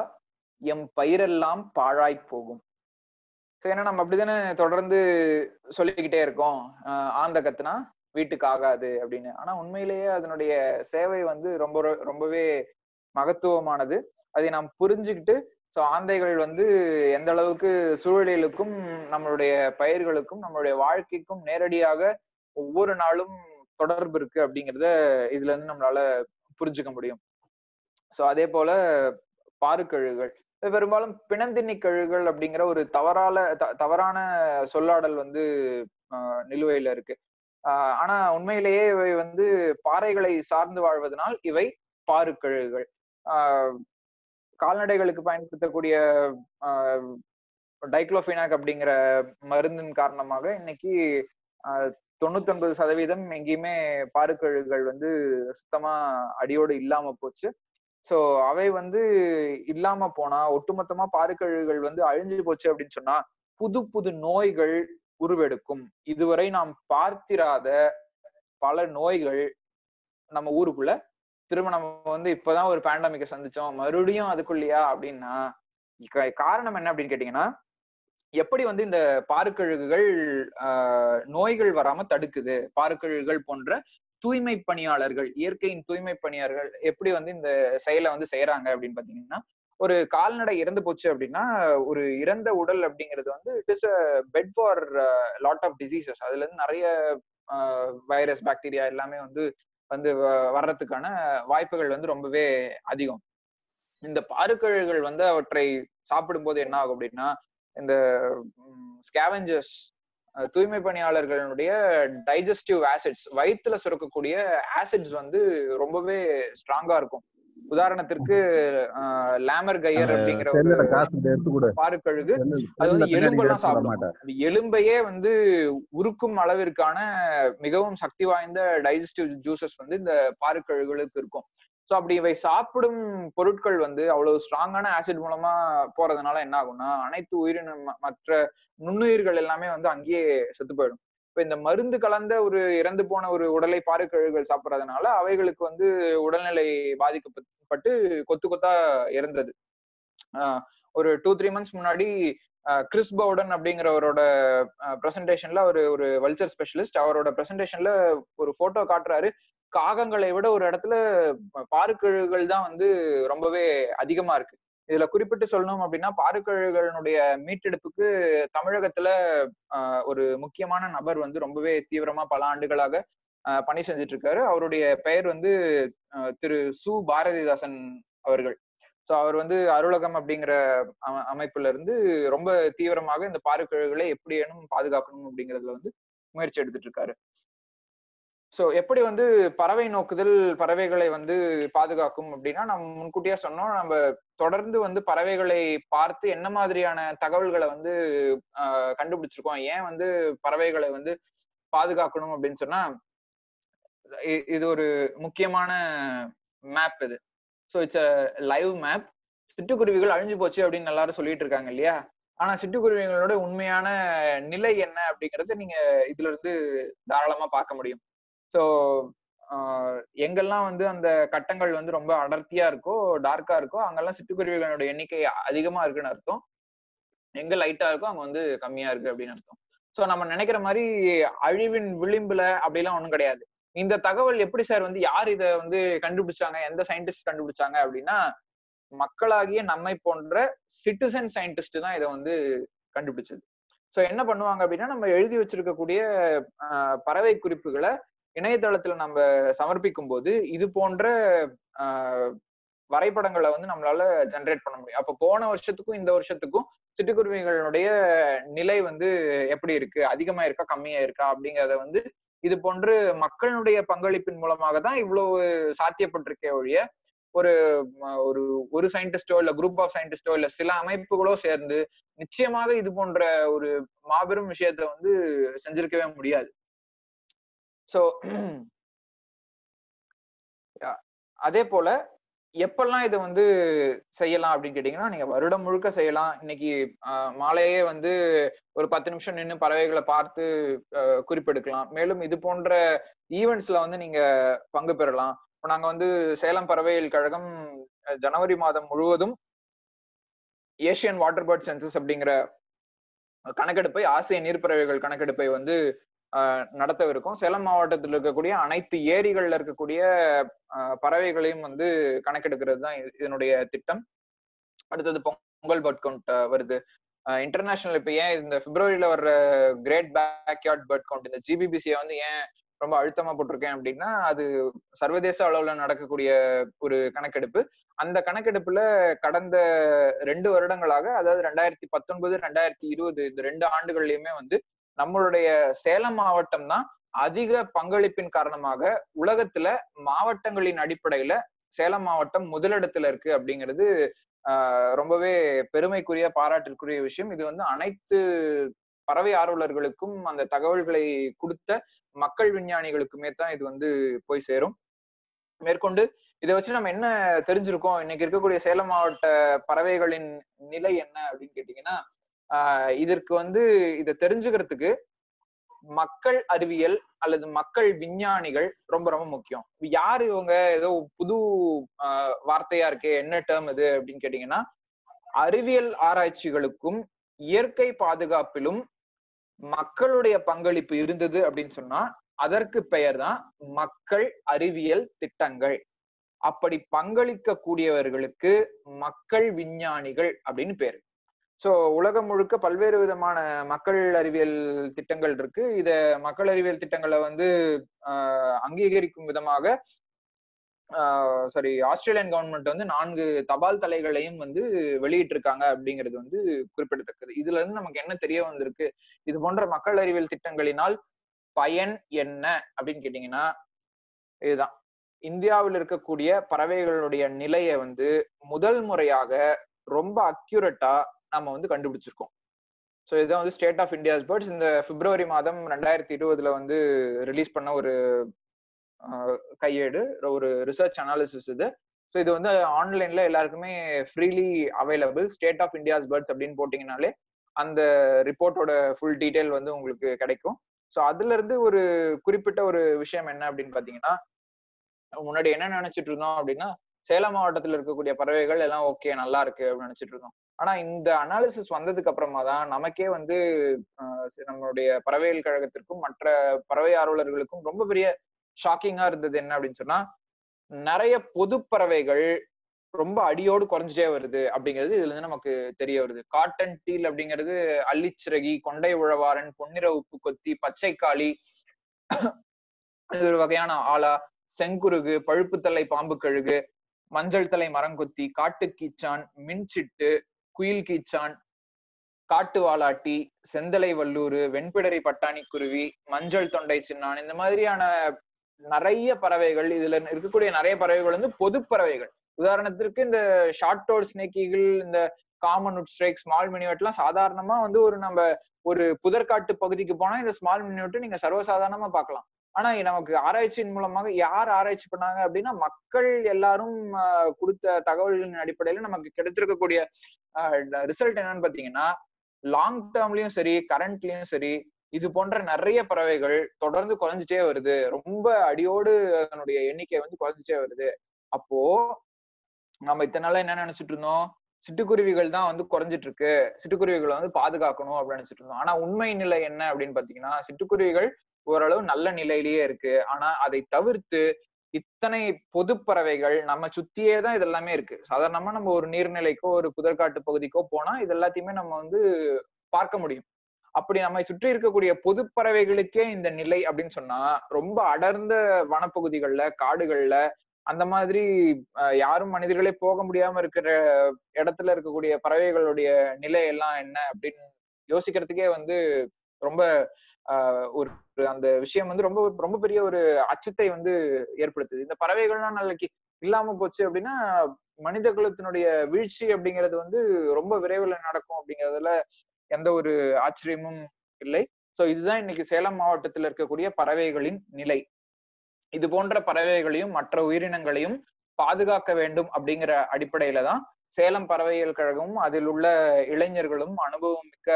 எம் பயிரெல்லாம் பாழாய் போகும். ஸோ ஏன்னா நம்ம அப்படிதானே தொடர்ந்து சொல்லிக்கிட்டே இருக்கோம். ஆஹ் ஆந்த கத்துனா வீட்டுக்கு ஆகாது அப்படின்னு. ஆனா உண்மையிலேயே அதனுடைய சேவை வந்து ரொம்ப ரொம்பவே மகத்துவமானது. அதை நாம் புரிஞ்சுக்கிட்டு ஸோ ஆந்தைகள் வந்து எந்த அளவுக்கு சூழலிலுக்கும் நம்மளுடைய பயிர்களுக்கும் நம்மளுடைய வாழ்க்கைக்கும் நேரடியாக ஒவ்வொரு நாளும் தொடர்பு இருக்கு அப்படிங்கிறத இதுல இருந்து நம்மளால புரிஞ்சுக்க முடியும். ஸோ அதே போல பாருக்கழுகுகள் பெரும்பாலும் பிணந்தின்னி கழுகுகள் அப்படிங்கிற ஒரு தவறால த- தவறான சொல்லாடல் வந்து நிலுவையில இருக்கு. ஆனா உண்மையிலேயே இவை வந்து பாறைகளை சார்ந்து வாழ்வதனால் இவை பாருக்கழுகுகள் ஆஹ் கால்நடைகளுக்கு பயன்படுத்தக்கூடிய டைக்ளோஃபினாக் அப்படிங்கிற மருந்தின் காரணமாக இன்னைக்கு தொண்ணூத்தொன்பது சதவீதம் எங்கேயுமே பாருக்கழுகுகள் வந்து சுத்தமா அடியோடு இல்லாம போச்சு. சோ அவை வந்து இல்லாம போனா ஒட்டுமொத்தமா பாருக்கழுகுகள் வந்து அழிஞ்சு போச்சு அப்படின்னு சொன்னா புது புது நோய்கள் உருவெடுக்கும். இதுவரை நாம் பார்த்திராத பல நோய்கள் நம்ம ஊருக்குள்ள. திரும்ப நம்ம வந்து இப்பதான் ஒரு பேண்டமிக்கை சந்திச்சோம். மறுபடியும் அதுக்குள்ளயா அப்படின்னா இக்க- காரணம் என்ன அப்படின்னு கேட்டீங்கன்னா எப்படி வந்து இந்த பாருக்கழுகுகள் ஆஹ் நோய்கள் வராம தடுக்குது? பாருக்கழுகுகள் போன்ற தூய்மை பணியாளர்கள் இயற்கையின் தூய்மை பணியாளர்கள் எப்படி வந்து இந்த செயலை வந்து செய்யறாங்க அப்படின்னு பாத்தீங்கன்னா ஒரு கால்நடை இறந்து போச்சு அப்படின்னா ஒரு இறந்த உடல் அப்படிங்கிறது வந்து it is bed for lot of diseases அதுல இருந்து நிறைய வைரஸ் பாக்டீரியா எல்லாமே வந்து வந்து வ- வர்றதுக்கான வாய்ப்புகள் வந்து ரொம்பவே அதிகம். இந்த பாருக்கழுகுகள் வந்து அவற்றை சாப்பிடும்போது என்ன ஆகும் அப்படின்னா இந்த ஸ்கேவெஞ்சர்ஸ் தூய்மை பணியாளர்களுடைய டைஜஸ்டிவ் ஆசிட்ஸ் வயிற்றுல சுரக்கக்கூடிய ஆசிட்ஸ் வந்து ரொம்பவே ஸ்ட்ராங்கா இருக்கும். உதாரணத்திற்கு லேமர் கையர் அப்படிங்கிற ஒரு பாருக்கழுகு அது வந்து எலும்பெல்லாம் சாப்பிடும். எலும்பையே வந்து உருக்கும் அளவிற்கான மிகவும் சக்தி வாய்ந்த டைஜஸ்டிவ் ஜூசஸ் வந்து இந்த பாருக்கழுகுகளுக்கு இருக்கும். சோ அப்படி இவை சாப்பிடும் பொருட்கள் வந்து அவ்வளவு ஸ்ட்ராங்கான ஆசிட் மூலமா போறதுனால என்ன ஆகும்னா அனைத்து உயிரின மற்ற நுண்ணுயிர்கள் எல்லாமே வந்து அங்கேயே செத்து போயிடும். இப்ப இந்த மருந்து கலந்த ஒரு இறந்து போன ஒரு உடலை பாருக்கழுகுகள் சாப்பிடுறதுனால அவைகளுக்கு வந்து உடல்நிலை பாதிக்கப்பட்டு கொத்து கொத்தா இறந்தது. ஆஹ் ஒரு டூ த்ரீ மந்த்ஸ் முன்னாடி கிறிஸ் பவுடன் அப்படிங்கிறவரோட பிரசன்டேஷன்ல ஒரு ஒரு வல்ச்சர் ஸ்பெஷலிஸ்ட் அவரோட பிரசன்டேஷன்ல ஒரு போட்டோ காட்டுறாரு. காகங்களை விட ஒரு இடத்துல பாருக்கழுகுகள் தான் வந்து ரொம்பவே அதிகமா இருக்கு. இதுல குறிப்பிட்டு சொல்லணும் அப்படின்னா பாருக்கழுகுகளுடைய மீட்டெடுப்புக்கு தமிழகத்துல ஒரு முக்கியமான நபர் வந்து ரொம்பவே தீவிரமா பல ஆண்டுகளாக பணி செஞ்சுட்டு இருக்காரு அவருடைய பெயர் வந்து திரு சு. பாரதிதாசன் அவர்கள். ஸோ அவர் வந்து அருளகம் அப்படிங்கிற அமைப்புல இருந்து ரொம்ப தீவிரமாக இந்த பாறைக்கிழகுகளை எப்படியேனும் பாதுகாக்கணும் அப்படிங்கிறதுல வந்து முயற்சி எடுத்துட்டு இருக்காரு ஸோ எப்படி வந்து பறவை நோக்குதல் பறவைகளை வந்து பாதுகாக்கும் அப்படின்னா நம்ம முன்கூட்டியா சொன்னோம். நம்ம தொடர்ந்து வந்து பறவைகளை பார்த்து என்ன மாதிரியான தகவல்களை வந்து அஹ் கண்டுபிடிச்சிருக்கோம். ஏன் வந்து பறவைகளை வந்து பாதுகாக்கணும் அப்படின்னு சொன்னா இது ஒரு முக்கியமான மேப் இது. So it's a live map சிட்டுக்குருவிகள் அழிஞ்சு போச்சு அப்படின்னு எல்லாரும் சொல்லிட்டு இருக்காங்க இல்லையா? ஆனா சிட்டுக்குருவிகளோட உண்மையான நிலை என்ன அப்படிங்கறத நீங்க இதுல இருந்து தாராளமா பார்க்க முடியும். ஸோ எங்கெல்லாம் வந்து அந்த கட்டங்கள் வந்து ரொம்ப அடர்த்தியா இருக்கோ டார்க்கா இருக்கோ அங்கெல்லாம் சிட்டுக்குருவிகளோட எண்ணிக்கை அதிகமா இருக்குன்னு அர்த்தம். எங்க லைட்டா இருக்கோ அங்க வந்து கம்மியா இருக்கு அப்படின்னு அர்த்தம். ஸோ நம்ம நினைக்கிற மாதிரி அழிவின் விளிம்புல அப்படிலாம் ஒண்ணும் கிடையாது. இந்த தகவல் எப்படி சார் வந்து யார் இதை வந்து கண்டுபிடிச்சாங்க எந்த சயின்டிஸ்ட் கண்டுபிடிச்சாங்க அப்படின்னா மக்களாகிய நம்மை போன்ற சிட்டிசன் சயின்டிஸ்ட் தான் இதை வந்து கண்டுபிடிச்சது. ஸோ என்ன பண்ணுவாங்க அப்படின்னா நம்ம எழுதி வச்சிருக்கக்கூடிய பறவை குறிப்புகளை இணையதளத்துல நம்ம சமர்ப்பிக்கும் போது இது போன்ற ஆஹ், வரைபடங்களை வந்து நம்மளால ஜென்ரேட் பண்ண முடியும். அப்ப போன வருஷத்துக்கும் இந்த வருஷத்துக்கும் சிட்டுக்குருவிகளுடைய நிலை வந்து எப்படி இருக்கு? அதிகமா இருக்கா? கம்மியா இருக்கா? அப்படிங்கறத வந்து இது போன்று மக்களுடைய பங்களிப்பின் மூலமாக தான் இவ்வளவு சாத்தியப்பட்டிருக்கே ஒழிய ஒரு ஒரு ஒரு சயின்டிஸ்டோ இல்ல குரூப் ஆஃப் சயின்டிஸ்டோ இல்ல சில அமைப்புகளோ சேர்ந்து நிச்சயமாக இது போன்ற ஒரு மாபெரும் விஷயத்த வந்து செஞ்சிருக்கவே முடியாது. சோ (clears throat) அதே போல எப்பெல்லாம் இதை வந்து செய்யலாம் அப்படின்னு கேட்டீங்கன்னா நீங்க வருடம் முழுக்க செய்யலாம். இன்னைக்கு மாலையே வந்து ஒரு பத்து நிமிஷம் நின்று பறவைகளை பார்த்து குறிப்பெடுக்கலாம். மேலும் இது போன்ற ஈவெண்ட்ஸ்ல வந்து நீங்க பங்கு பெறலாம். இப்போ நாங்க வந்து சேலம் பறவைகள் கழகம் ஜனவரி மாதம் முழுவதும் ஏஷியன் வாட்டர் பேர்ட் சென்சஸ் அப்படிங்கிற கணக்கெடுப்பை ஆசிய நீர்ப்பறவைகள் கணக்கெடுப்பை வந்து நடத்தவிருக்கும். சேலம் மாவட்டத்தில் இருக்கக்கூடிய அனைத்து ஏரிகள்ல இருக்கக்கூடிய பறவைகளையும் வந்து கணக்கெடுக்கிறது தான் இது- இதனுடைய திட்டம். அடுத்தது பொங்கல் பர்ட் கவுண்ட் வருது. இன்டர்நேஷனல் இப்ப ஏன் இந்த பிப்ரவரியில வர்ற கிரேட் பேக்யார்ட் பர்ட் கவுண்ட் இந்த ஜிபிபிசியை வந்து ஏன் ரொம்ப அழுத்தமா போட்டிருக்கேன் அப்படின்னா அது சர்வதேச அளவுல நடக்கக்கூடிய ஒரு கணக்கெடுப்பு. அந்த கணக்கெடுப்புல கடந்த ரெண்டு வருடங்களாக அதாவது ரெண்டாயிரத்தி பத்தொன்பது ரெண்டாயிரத்தி இருபது இந்த ரெண்டு ஆண்டுகள்லயுமே வந்து நம்மளுடைய சேலம் மாவட்டம் தான் அதிக பங்களிப்பின் காரணமாக உலகத்துல மாவட்டங்களின் அடிப்படையில சேலம் மாவட்டம் முதலிடத்துல இருக்கு அப்படிங்கிறது ஆஹ் ரொம்பவே பெருமைக்குரிய பாராட்டிற்குரிய விஷயம். இது வந்து அனைத்து பறவை ஆர்வலர்களுக்கும் அந்த தகவல்களை கொடுத்த மக்கள் விஞ்ஞானிகளுக்குமே தான் இது வந்து போய் சேரும். மேற்கொண்டு இதை வச்சு நம்ம என்ன தெரிஞ்சிருக்கோம்? இன்னைக்கு இருக்கக்கூடிய சேலம் மாவட்ட பறவைகளின் நிலை என்ன அப்படின்னு கேட்டீங்கன்னா இதற்கு வந்து இதை தெரிஞ்சுக்கிறதுக்கு மக்கள் அறிவியல் அல்லது மக்கள் விஞ்ஞானிகள் ரொம்ப ரொம்ப முக்கியம். யாரு இவங்க? ஏதோ புது ஆஹ் வார்த்தையா இருக்கே என்ன டேர்ம் இது அப்படின்னு கேட்டீங்கன்னா அறிவியல் ஆராய்ச்சிகளுக்கும் இயற்கை பாதுகாப்பிலும் மக்களுடைய பங்களிப்பு இருந்தது அப்படின்னு சொன்னா அதற்கு பெயர் தான் மக்கள் அறிவியல் திட்டங்கள். அப்படி பங்களிக்க கூடியவர்களுக்கு மக்கள் விஞ்ஞானிகள் அப்படின்னு பேரு. சோ உலகம் முழுக்க பல்வேறு விதமான மக்கள் அறிவியல் திட்டங்கள் இருக்கு. இத மக்கள் அறிவியல் திட்டங்களை வந்து ஆஹ் அங்கீகரிக்கும் விதமாக சாரி ஆஸ்திரேலியன் கவர்மெண்ட் வந்து நான்கு தபால் தலைகளையும் வந்து வெளியிட்டிருக்காங்க அப்படிங்கிறது வந்து குறிப்பிடத்தக்கது. இதுல இருந்து நமக்கு என்ன தெரிய வந்திருக்கு? இது போன்ற மக்கள் அறிவியல் திட்டங்களினால் பயன் என்ன அப்படின்னு கேட்டீங்கன்னா இதுதான். இந்தியாவில் இருக்கக்கூடிய பறவைகளுடைய நிலையை வந்து முதல் முறையாக ரொம்ப அக்யூரட்டா நம்ம வந்து கண்டுபிடிச்சிருக்கோம். ஸோ இதுதான் வந்து ஸ்டேட் ஆஃப் இந்தியாஸ் பேர்ட்ஸ் இந்த பிப்ரவரி மாதம் ரெண்டாயிரத்தி இருபதுல வந்து ரிலீஸ் பண்ண ஒரு கையேடு ஒரு ரிசர்ச் அனாலிசிஸ் இது. ஸோ இது வந்து ஆன்லைன்ல எல்லாருக்குமே freely available state of India's birds அப்படின்னு போட்டிங்கனாலே அந்த ரிப்போர்ட்டோட ஃபுல் டீட்டெயில் வந்து உங்களுக்கு கிடைக்கும். ஸோ அதுல இருந்து ஒரு குறிப்பிட்ட ஒரு விஷயம் என்ன அப்படின்னு பாத்தீங்கன்னா முன்னாடி என்ன நினைச்சிட்டு இருந்தோம் அப்படின்னா சேலம் மாவட்டத்தில் இருக்கக்கூடிய பறவைகள் எல்லாம் ஓகே நல்லா இருக்கு அப்படின்னு நினைச்சிட்டு இருந்தோம். ஆனா இந்த அனாலிசிஸ் வந்ததுக்கு அப்புறமா தான் நமக்கே வந்து நம்மளுடைய பறவைகள் கழகத்திற்கும் மற்ற பறவை ஆர்வலர்களுக்கும் ரொம்ப பெரிய ஷாக்கிங்கா இருந்தது என்ன அப்படின்னு சொன்னா நிறைய பொது பறவைகள் ரொம்ப அடியோடு குறைஞ்சிட்டே வருது அப்படிங்கிறது இதுல இருந்து நமக்கு தெரிய வருது. காட்டன் டீல் அப்படிங்கிறது அள்ளிச்சிறகி கொண்டை உழவாரன் பொன்னிற உப்பு கொத்தி பச்சைக்காளி இது ஒரு வகையான ஆலா செங்குருகு பழுப்புத்தலை பாம்பு கழுகு மஞ்சள் தலை மரங்கொத்தி காட்டு கீச்சான் மின்சிட்டு குயில் கீச்சான் காட்டு வாலாட்டி செந்தலை வல்லூர் வெண்பிடரி பட்டாணி குருவி மஞ்சள் தொண்டை சின்னான் இந்த மாதிரியான நிறைய பறவைகள் இதுல இருக்கக்கூடிய நிறைய பறவைகள் வந்து பொது பறவைகள். உதாரணத்திற்கு இந்த ஷார்ட் டோர் ஸ்னேக்கிகள் இந்த common wood shrike small minivet எல்லாம் சாதாரணமா வந்து ஒரு நம்ம ஒரு புதற்காட்டு பகுதிக்கு போனா இந்த ஸ்மால் மினிவெட்டு நீங்க சர்வசாதாரணமா பார்க்கலாம். ஆனா நமக்கு ஆராய்ச்சியின் மூலமாக யார் ஆராய்ச்சி பண்ணாங்க அப்படின்னா மக்கள் எல்லாரும் கொடுத்த தகவல்களின் அடிப்படையில நமக்கு கிடைத்திருக்கக்கூடிய ரிசல்ட் என்னன்னு பாத்தீங்கன்னா லாங் டேர்ம்லயும் சரி கரண்ட்லயும் சரி இது போன்ற நிறைய பறவைகள் தொடர்ந்து குறைஞ்சிட்டே வருது. ரொம்ப அடியோடு அதனுடைய எண்ணிக்கை வந்து குறைஞ்சிட்டே வருது. அப்போ நம்ம இத்தனை நாள என்ன நினைச்சிட்டு இருந்தோம்? சிட்டுக்குருவிகள் தான் வந்து குறைஞ்சிட்டு இருக்கு சிட்டுக்குருவிகளை வந்து பாதுகாக்கணும் அப்படின்னு நினைச்சிட்டு இருந்தோம். ஆனா உண்மை நிலை என்ன அப்படின்னு பாத்தீங்கன்னா சிட்டுக்குருவிகள் ஓரளவு நல்ல நிலையிலேயே இருக்கு. ஆனா அதை தவிர்த்து இத்தனை பொது பறவைகள் நம்ம சுத்தியே தான் இது எல்லாமே இருக்கு. சாதாரணமா நம்ம ஒரு நீர்நிலைக்கோ ஒரு புதற்காட்டு பகுதிக்கோ போனா இது எல்லாத்தையுமே நம்ம வந்து பார்க்க முடியும். அப்படி நம்மை சுற்றி இருக்கக்கூடிய பொது பறவைகளுக்கே இந்த நிலை அப்படின்னு சொன்னா ரொம்ப அடர்ந்த வனப்பகுதிகள்ல காடுகள்ல அந்த மாதிரி யாரும் மனிதர்களே போக முடியாம இருக்கிற இடத்துல இருக்கக்கூடிய பறவைகளுடைய நிலை எல்லாம் என்ன அப்படின்னு யோசிக்கிறதுக்கே வந்து ரொம்ப ஒரு அந்த விஷயம் வந்து ரொம்ப ரொம்ப பெரிய ஒரு அச்சத்தை வந்து ஏற்படுத்துது. இந்த பறவைகள்லாம் நாளைக்கு இல்லாம போச்சு அப்படின்னா மனித குலத்தினுடைய வீழ்ச்சி அப்படிங்கிறது வந்து ரொம்ப விரைவில் நடக்கும் அப்படிங்கிறதுல எந்த ஒரு ஆச்சரியமும் இல்லை. சோ இதுதான் இன்னைக்கு சேலம் மாவட்டத்தில் இருக்கக்கூடிய பறவைகளின் நிலை. இது போன்ற பறவைகளையும் மற்ற உயிரினங்களையும் பாதுகாக்க வேண்டும் அப்படிங்கிற அடிப்படையில தான் சேலம் பறவையியல் கழகமும் அதில் உள்ள இளைஞர்களும் அனுபவம் மிக்க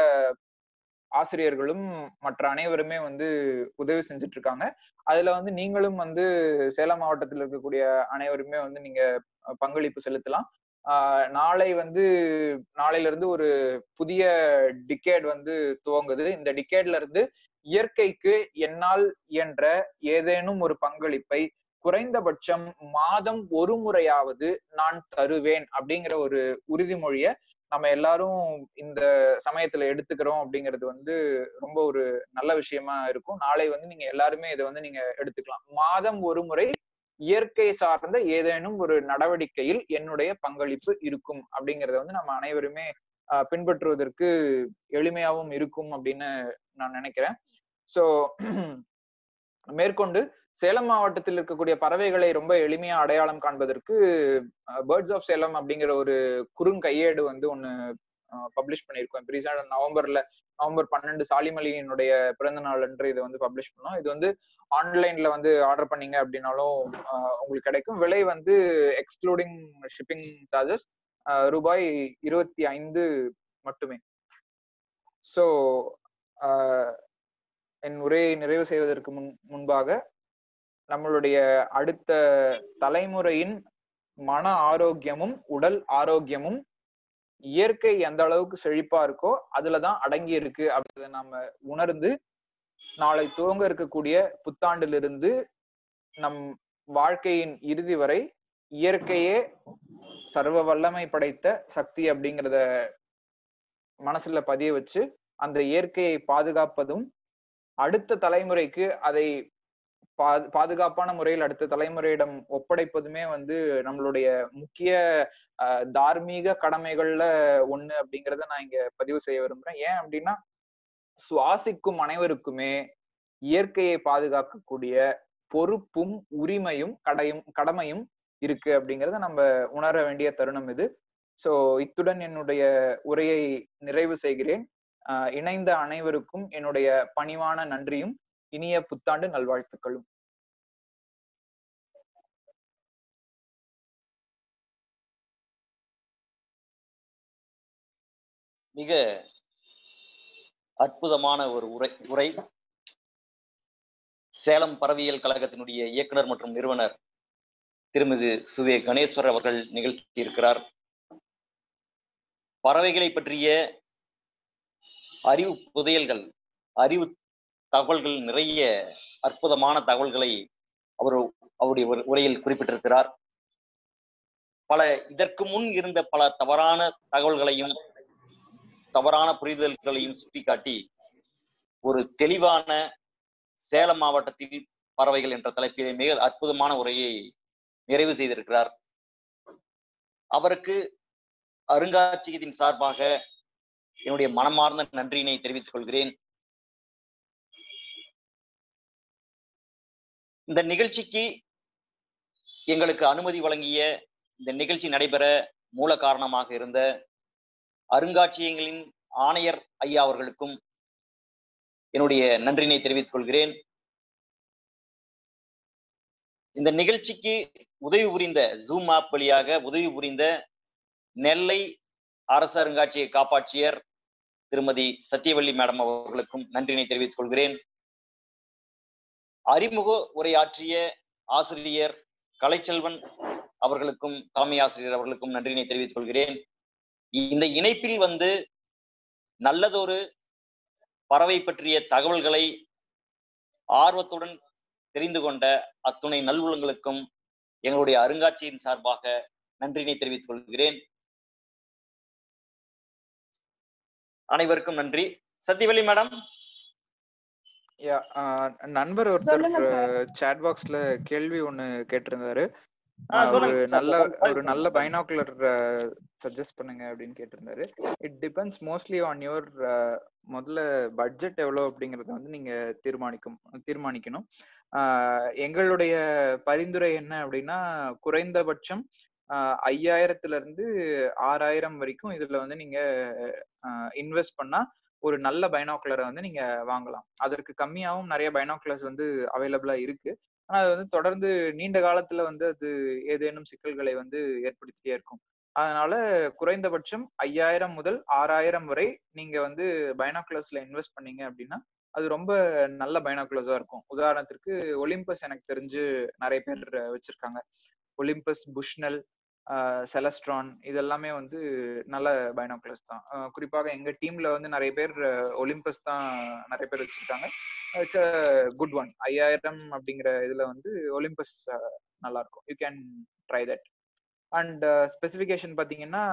ஆசிரியர்களும் மற்ற அனைவருமே வந்து உதவி செஞ்சுட்டு இருக்காங்க அதுல வந்து நீங்களும் வந்து சேலம் மாவட்டத்தில் இருக்கக்கூடிய அனைவருமே வந்து நீங்க பங்களிப்பு செலுத்தலாம். ஆஹ் நாளை வந்து நாளையில இருந்து ஒரு புதிய டிக்கேட் வந்து துவங்குது. இந்த டிக்கேட்ல இருந்து இயற்கைக்கு என்னால் இயன்ற ஏதேனும் ஒரு பங்களிப்பை குறைந்தபட்சம் மாதம் ஒரு முறையாவது நான் தருவேன் அப்படிங்கிற ஒரு உறுதிமொழிய நம்ம எல்லாரும் இந்த சமயத்துல எடுத்துக்கிறோம் அப்படிங்கிறது வந்து ரொம்ப ஒரு நல்ல விஷயமா இருக்கும். நாளை வந்து நீங்க எல்லாருமே இதை வந்து நீங்க எடுத்துக்கலாம். மாதம் ஒரு முறை இயற்கை சார்ந்த ஏதேனும் ஒரு நடவடிக்கையில் என்னுடைய பங்களிப்பு இருக்கும் அப்படிங்கறத வந்து நம்ம அனைவருமே பின்பற்றுவதற்கு எளிமையாவும் இருக்கும் அப்படின்னு நான் நினைக்கிறேன். சோ (clears throat) மேற்கொண்டு சேலம் மாவட்டத்தில் இருக்கக்கூடிய பறவைகளை ரொம்ப எளிமையா அடையாளம் காண்பதற்கு பேர்ட்ஸ் ஆஃப் சேலம் அப்படிங்கிற ஒரு குறுங்கையேடு வந்து ஒண்ணு பப்ளிஷ் பண்ணியிருக்கோம். இப்போ ரீசெண்டாக நவம்பர்ல நவம்பர் பன்னெண்டு சாலிமலியினுடைய பிறந்த நாள் அன்று இதை வந்து பப்ளிஷ் பண்ணோம். இது வந்து ஆன்லைன்ல வந்து ஆர்டர் பண்ணீங்க அப்படின்னாலும் உங்களுக்கு கிடைக்கும். விலை வந்து எக்ஸ்க்ளூடிங் ஷிப்பிங் சார்ஜஸ் ரூபாய் இருபத்தி ஐந்து மட்டுமே. ஸோ என் உரையை நிறைவு செய்வதற்கு முன் முன்பாக நம்மளுடைய அடுத்த தலைமுறையின் மன ஆரோக்கியமும் உடல் ஆரோக்கியமும் இயற்கை எந்த அளவுக்கு செழிப்பா இருக்கோ அதுலதான் அடங்கி இருக்கு அப்படின்றத நாம உணர்ந்து நாளை துவங்க இருக்கக்கூடிய புத்தாண்டிலிருந்து நம் வாழ்க்கையின் இறுதி வரை இயற்கையே சர்வ வல்லமை படைத்த சக்தி அப்படிங்கிறத மனசுல பதிய வச்சு அந்த இயற்கையை பாதுகாப்பதும் அடுத்த தலைமுறைக்கு அதை பாதுகாப்பான முறையில் அடுத்த தலைமுறையிடம் ஒப்படைப்பதுமே வந்து நம்மளுடைய முக்கிய தார்மீக கடமைகள்ல ஒண்ணு அப்படிங்கிறத நான் இங்க பதிவு செய்ய விரும்புறேன். ஏன் அப்படின்னா சுவாசிக்கும் அனைவருக்குமே இயற்கையை பாதுகாக்கக்கூடிய பொறுப்பும் உரிமையும் கடையும் கடமையும் இருக்கு அப்படிங்கிறத நம்ம உணர வேண்டிய தருணம் இது. சோ இத்துடன் என்னுடைய உரையை நிறைவு செய்கிறேன். இணைந்த அனைவருக்கும் என்னுடைய பணிவான நன்றியும் இனிய புத்தாண்டு நல்வாழ்த்துக்களும். மிக அற்புதமான ஒரு உரை உரை. சேலம் பறவியல் கழகத்தினுடைய இயக்குனர் மற்றும் நிறுவனர் திருமிகு சுவே கணேஸ்வர் அவர்கள் நிகழ்த்தியிருக்கிறார். பறவைகளை பற்றிய அறிவு புதையல்கள் அறிவு தகவல்கள் நிறைய அற்புதமான தகவல்களை அவர் அவருடைய உரையில் குறிப்பிட்டிருக்கிறார். பல இதற்கு முன் இருந்த பல தவறான தகவல்களையும் தவறான புரிதல்களையும் சுட்டிக்காட்டி ஒரு தெளிவான சேலம் மாவட்டத்தில் பறவைகள் என்ற தலைப்பிலே மிக அற்புதமான உரையை நிறைவு செய்திருக்கிறார். அவருக்கு அருங்காட்சியகத்தின் சார்பாக என்னுடைய மனமார்ந்த நன்றியினை தெரிவித்துக் கொள்கிறேன். இந்த நிகழ்ச்சிக்கு எங்களுக்கு அனுமதி வழங்கிய இந்த நிகழ்ச்சி நடைபெற மூல காரணமாக இருந்த அருங்காட்சியகங்களின் ஆணையர் ஐயா அவர்களுக்கும் என்னுடைய நன்றினை தெரிவித்துக் கொள்கிறேன். இந்த நிகழ்ச்சிக்கு உதவி புரிந்த ஜூம் ஆப் வழியாக உதவி புரிந்த நெல்லை அரசு அருங்காட்சியக காப்பாட்சியர் திருமதி சத்தியவள்ளி மேடம் அவர்களுக்கும் நன்றியினை தெரிவித்துக் கொள்கிறேன். அறிமுக உரையாற்றிய ஆசிரியர் கலைச்செல்வன் அவர்களுக்கும் தலைமை ஆசிரியர் அவர்களுக்கும் நன்றியினை தெரிவித்துக் கொள்கிறேன். இந்த இணைப்பில் வந்து நல்லதொரு பறவை பற்றிய தகவல்களை ஆர்வத்துடன் தெரிந்து கொண்ட அத்துணை நல்வுலங்களுக்கும் எங்களுடைய அருங்காட்சியின் சார்பாக நன்றியினை தெரிவித்துக் கொள்கிறேன். அனைவருக்கும் நன்றி. சத்திவலி மேடம் யா நண்பர் ஒருத்தர். சாட் பாக்ஸ்ல கேள்வி ஒண்ணு கேட்டிருந்தாரு ஒரு. நல்ல. ஒரு நல்ல பைனாக்குலர் சஜஸ்ட் பண்ணுங்க அப்படின்னு கேட்டிருந்தாரு it depends mostly on your முதல்ல பட்ஜெட் எவ்வளோ அப்படிங்கறத வந்து நீங்க தீர்மானிக்கும் தீர்மானிக்கணும் எங்களுடைய பரிந்துரை என்ன அப்படின்னா குறைந்தபட்சம் ஐயாயிரத்துல இருந்து ஆறாயிரம் வரைக்கும் இதுல வந்து நீங்க இன்வெஸ்ட் பண்ணா ஒரு நல்ல பைனாக்குலரை வந்து நீங்க வாங்கலாம். அதற்கு கம்மியாகவும் நிறைய பைனாக்குலர்ஸ் வந்து அவைலபிளா இருக்கு. ஆனா அது வந்து தொடர்ந்து நீண்ட காலத்துல வந்து அது ஏதேனும் சிக்கல்களை வந்து ஏற்படுத்திட்டே இருக்கும். அதனால குறைந்தபட்சம் ஐயாயிரம் முதல் ஆறாயிரம் வரை நீங்க வந்து பைனாக்குலர்ஸ்ல இன்வெஸ்ட் பண்ணீங்க அப்படின்னா அது ரொம்ப நல்ல பைனாக்குலர்ஸா இருக்கும். உதாரணத்திற்கு ஒலிம்பஸ் எனக்கு தெரிஞ்சு நிறைய பேர் வச்சிருக்காங்க. ஒலிம்பஸ் புஷ்னல் செலஸ்ட்ரான் இதெல்லாமே வந்து நல்ல பைனாக்குலர்ஸ் தான். குறிப்பாக எங்க டீம்ல வந்து நிறைய பேர் ஒலிம்பஸ் தான் நிறைய பேர் வச்சிருக்காங்க. It's a good one. ஐயாயிரம் அப்படிங்கிற இதுல வந்து ஒலிம்பஸ் நல்லா இருக்கும் you can try that and specification பார்த்தீங்கன்னா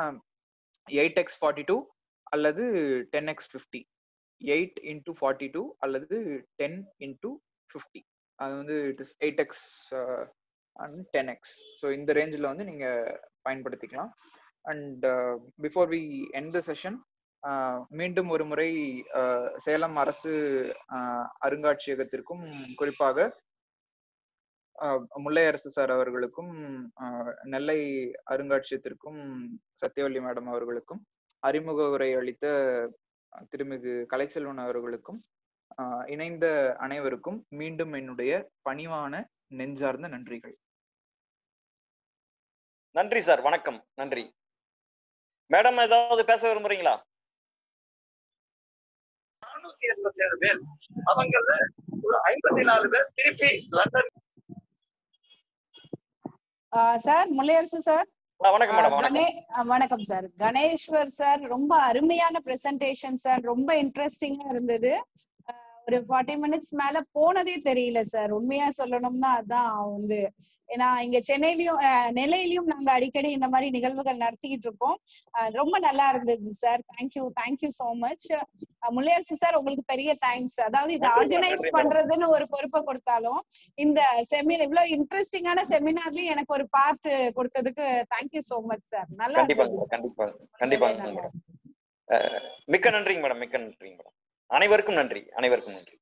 எயிட் எக்ஸ் ஃபார்ட்டி டூ அல்லது ten x fifty. Eight into forty two அல்லது டென் இன்டூ ஃபிஃப்டி. அது வந்து it is eight x and ten x so இந்த ரேஞ்சில் வந்து நீங்கள் பயன்படுத்திக்கலாம். And before we end the session மீண்டும் ஒரு முறை அஹ், சேலம் அரசு uh, அருங்காட்சியகத்திற்கும் குறிப்பாக uh, முல்லை அரசு சார் அவர்களுக்கும் நெல்லை அருங்காட்சியகத்திற்கும் சத்யவல்லி மேடம் அவர்களுக்கும் அறிமுக உரை அளித்த திருமிகு கலைச்செல்வன் அவர்களுக்கும் இணைந்த அனைவருக்கும் மீண்டும் என்னுடைய பணிவான நெஞ்சார்ந்த நன்றிகள். நன்றி சார் வணக்கம் நன்றி. மேடம் ஏதாவது பேச விரும்புறீங்களா? நானூத்தி எண்பத்தி ஏழு பேர். அவங்கள்ல ஒரு ஐம்பத்தி நாலு பேர் திருப்பி லண்டன். Sir Mullaiyarasu sir. வணக்கம் சார். கணேஸ்வர் சார் ரொம்ப அருமையான பிரசன்டேஷன் சார். ரொம்ப இன்ட்ரெஸ்டிங்கா இருந்தது. ஒரு ஃபார்ட்டி மினிட்ஸ் மேல போனதே தெரியல சார் உண்மையா சொல்லணும்னா அதான் வந்து ஏன்னா இங்க சென்னையிலயும் நெல்லையிலயும் நாங்க அடிக்கடி இந்த மாதிரி நிகழ்வுகள் நடத்திக்கிட்டு இருக்கோம். ரொம்ப நல்லா இருந்தது sir thank you thank you so much Mullaiyarasu sir உங்களுக்கு பெரிய தேங்க்ஸ் அதாவது இதை ஆர்கனைஸ் பண்றதுன்னு ஒரு பொறுப்பை கொடுத்தாலும் இந்த செமினார் இவ்வளவு இன்ட்ரெஸ்டிங்கான செமினார்லயும் எனக்கு ஒரு பார்ட் கொடுத்ததுக்கு தேங்க்யூ சோ மச் சார் நல்லா. கண்டிப்பாங்க நல்லா மேடம் மிக்க நன்றிங்க மேடம் மிக்க நன்றிங்க மேடம் அனைவருக்கும் நன்றி. அனைவருக்கும் நன்றி.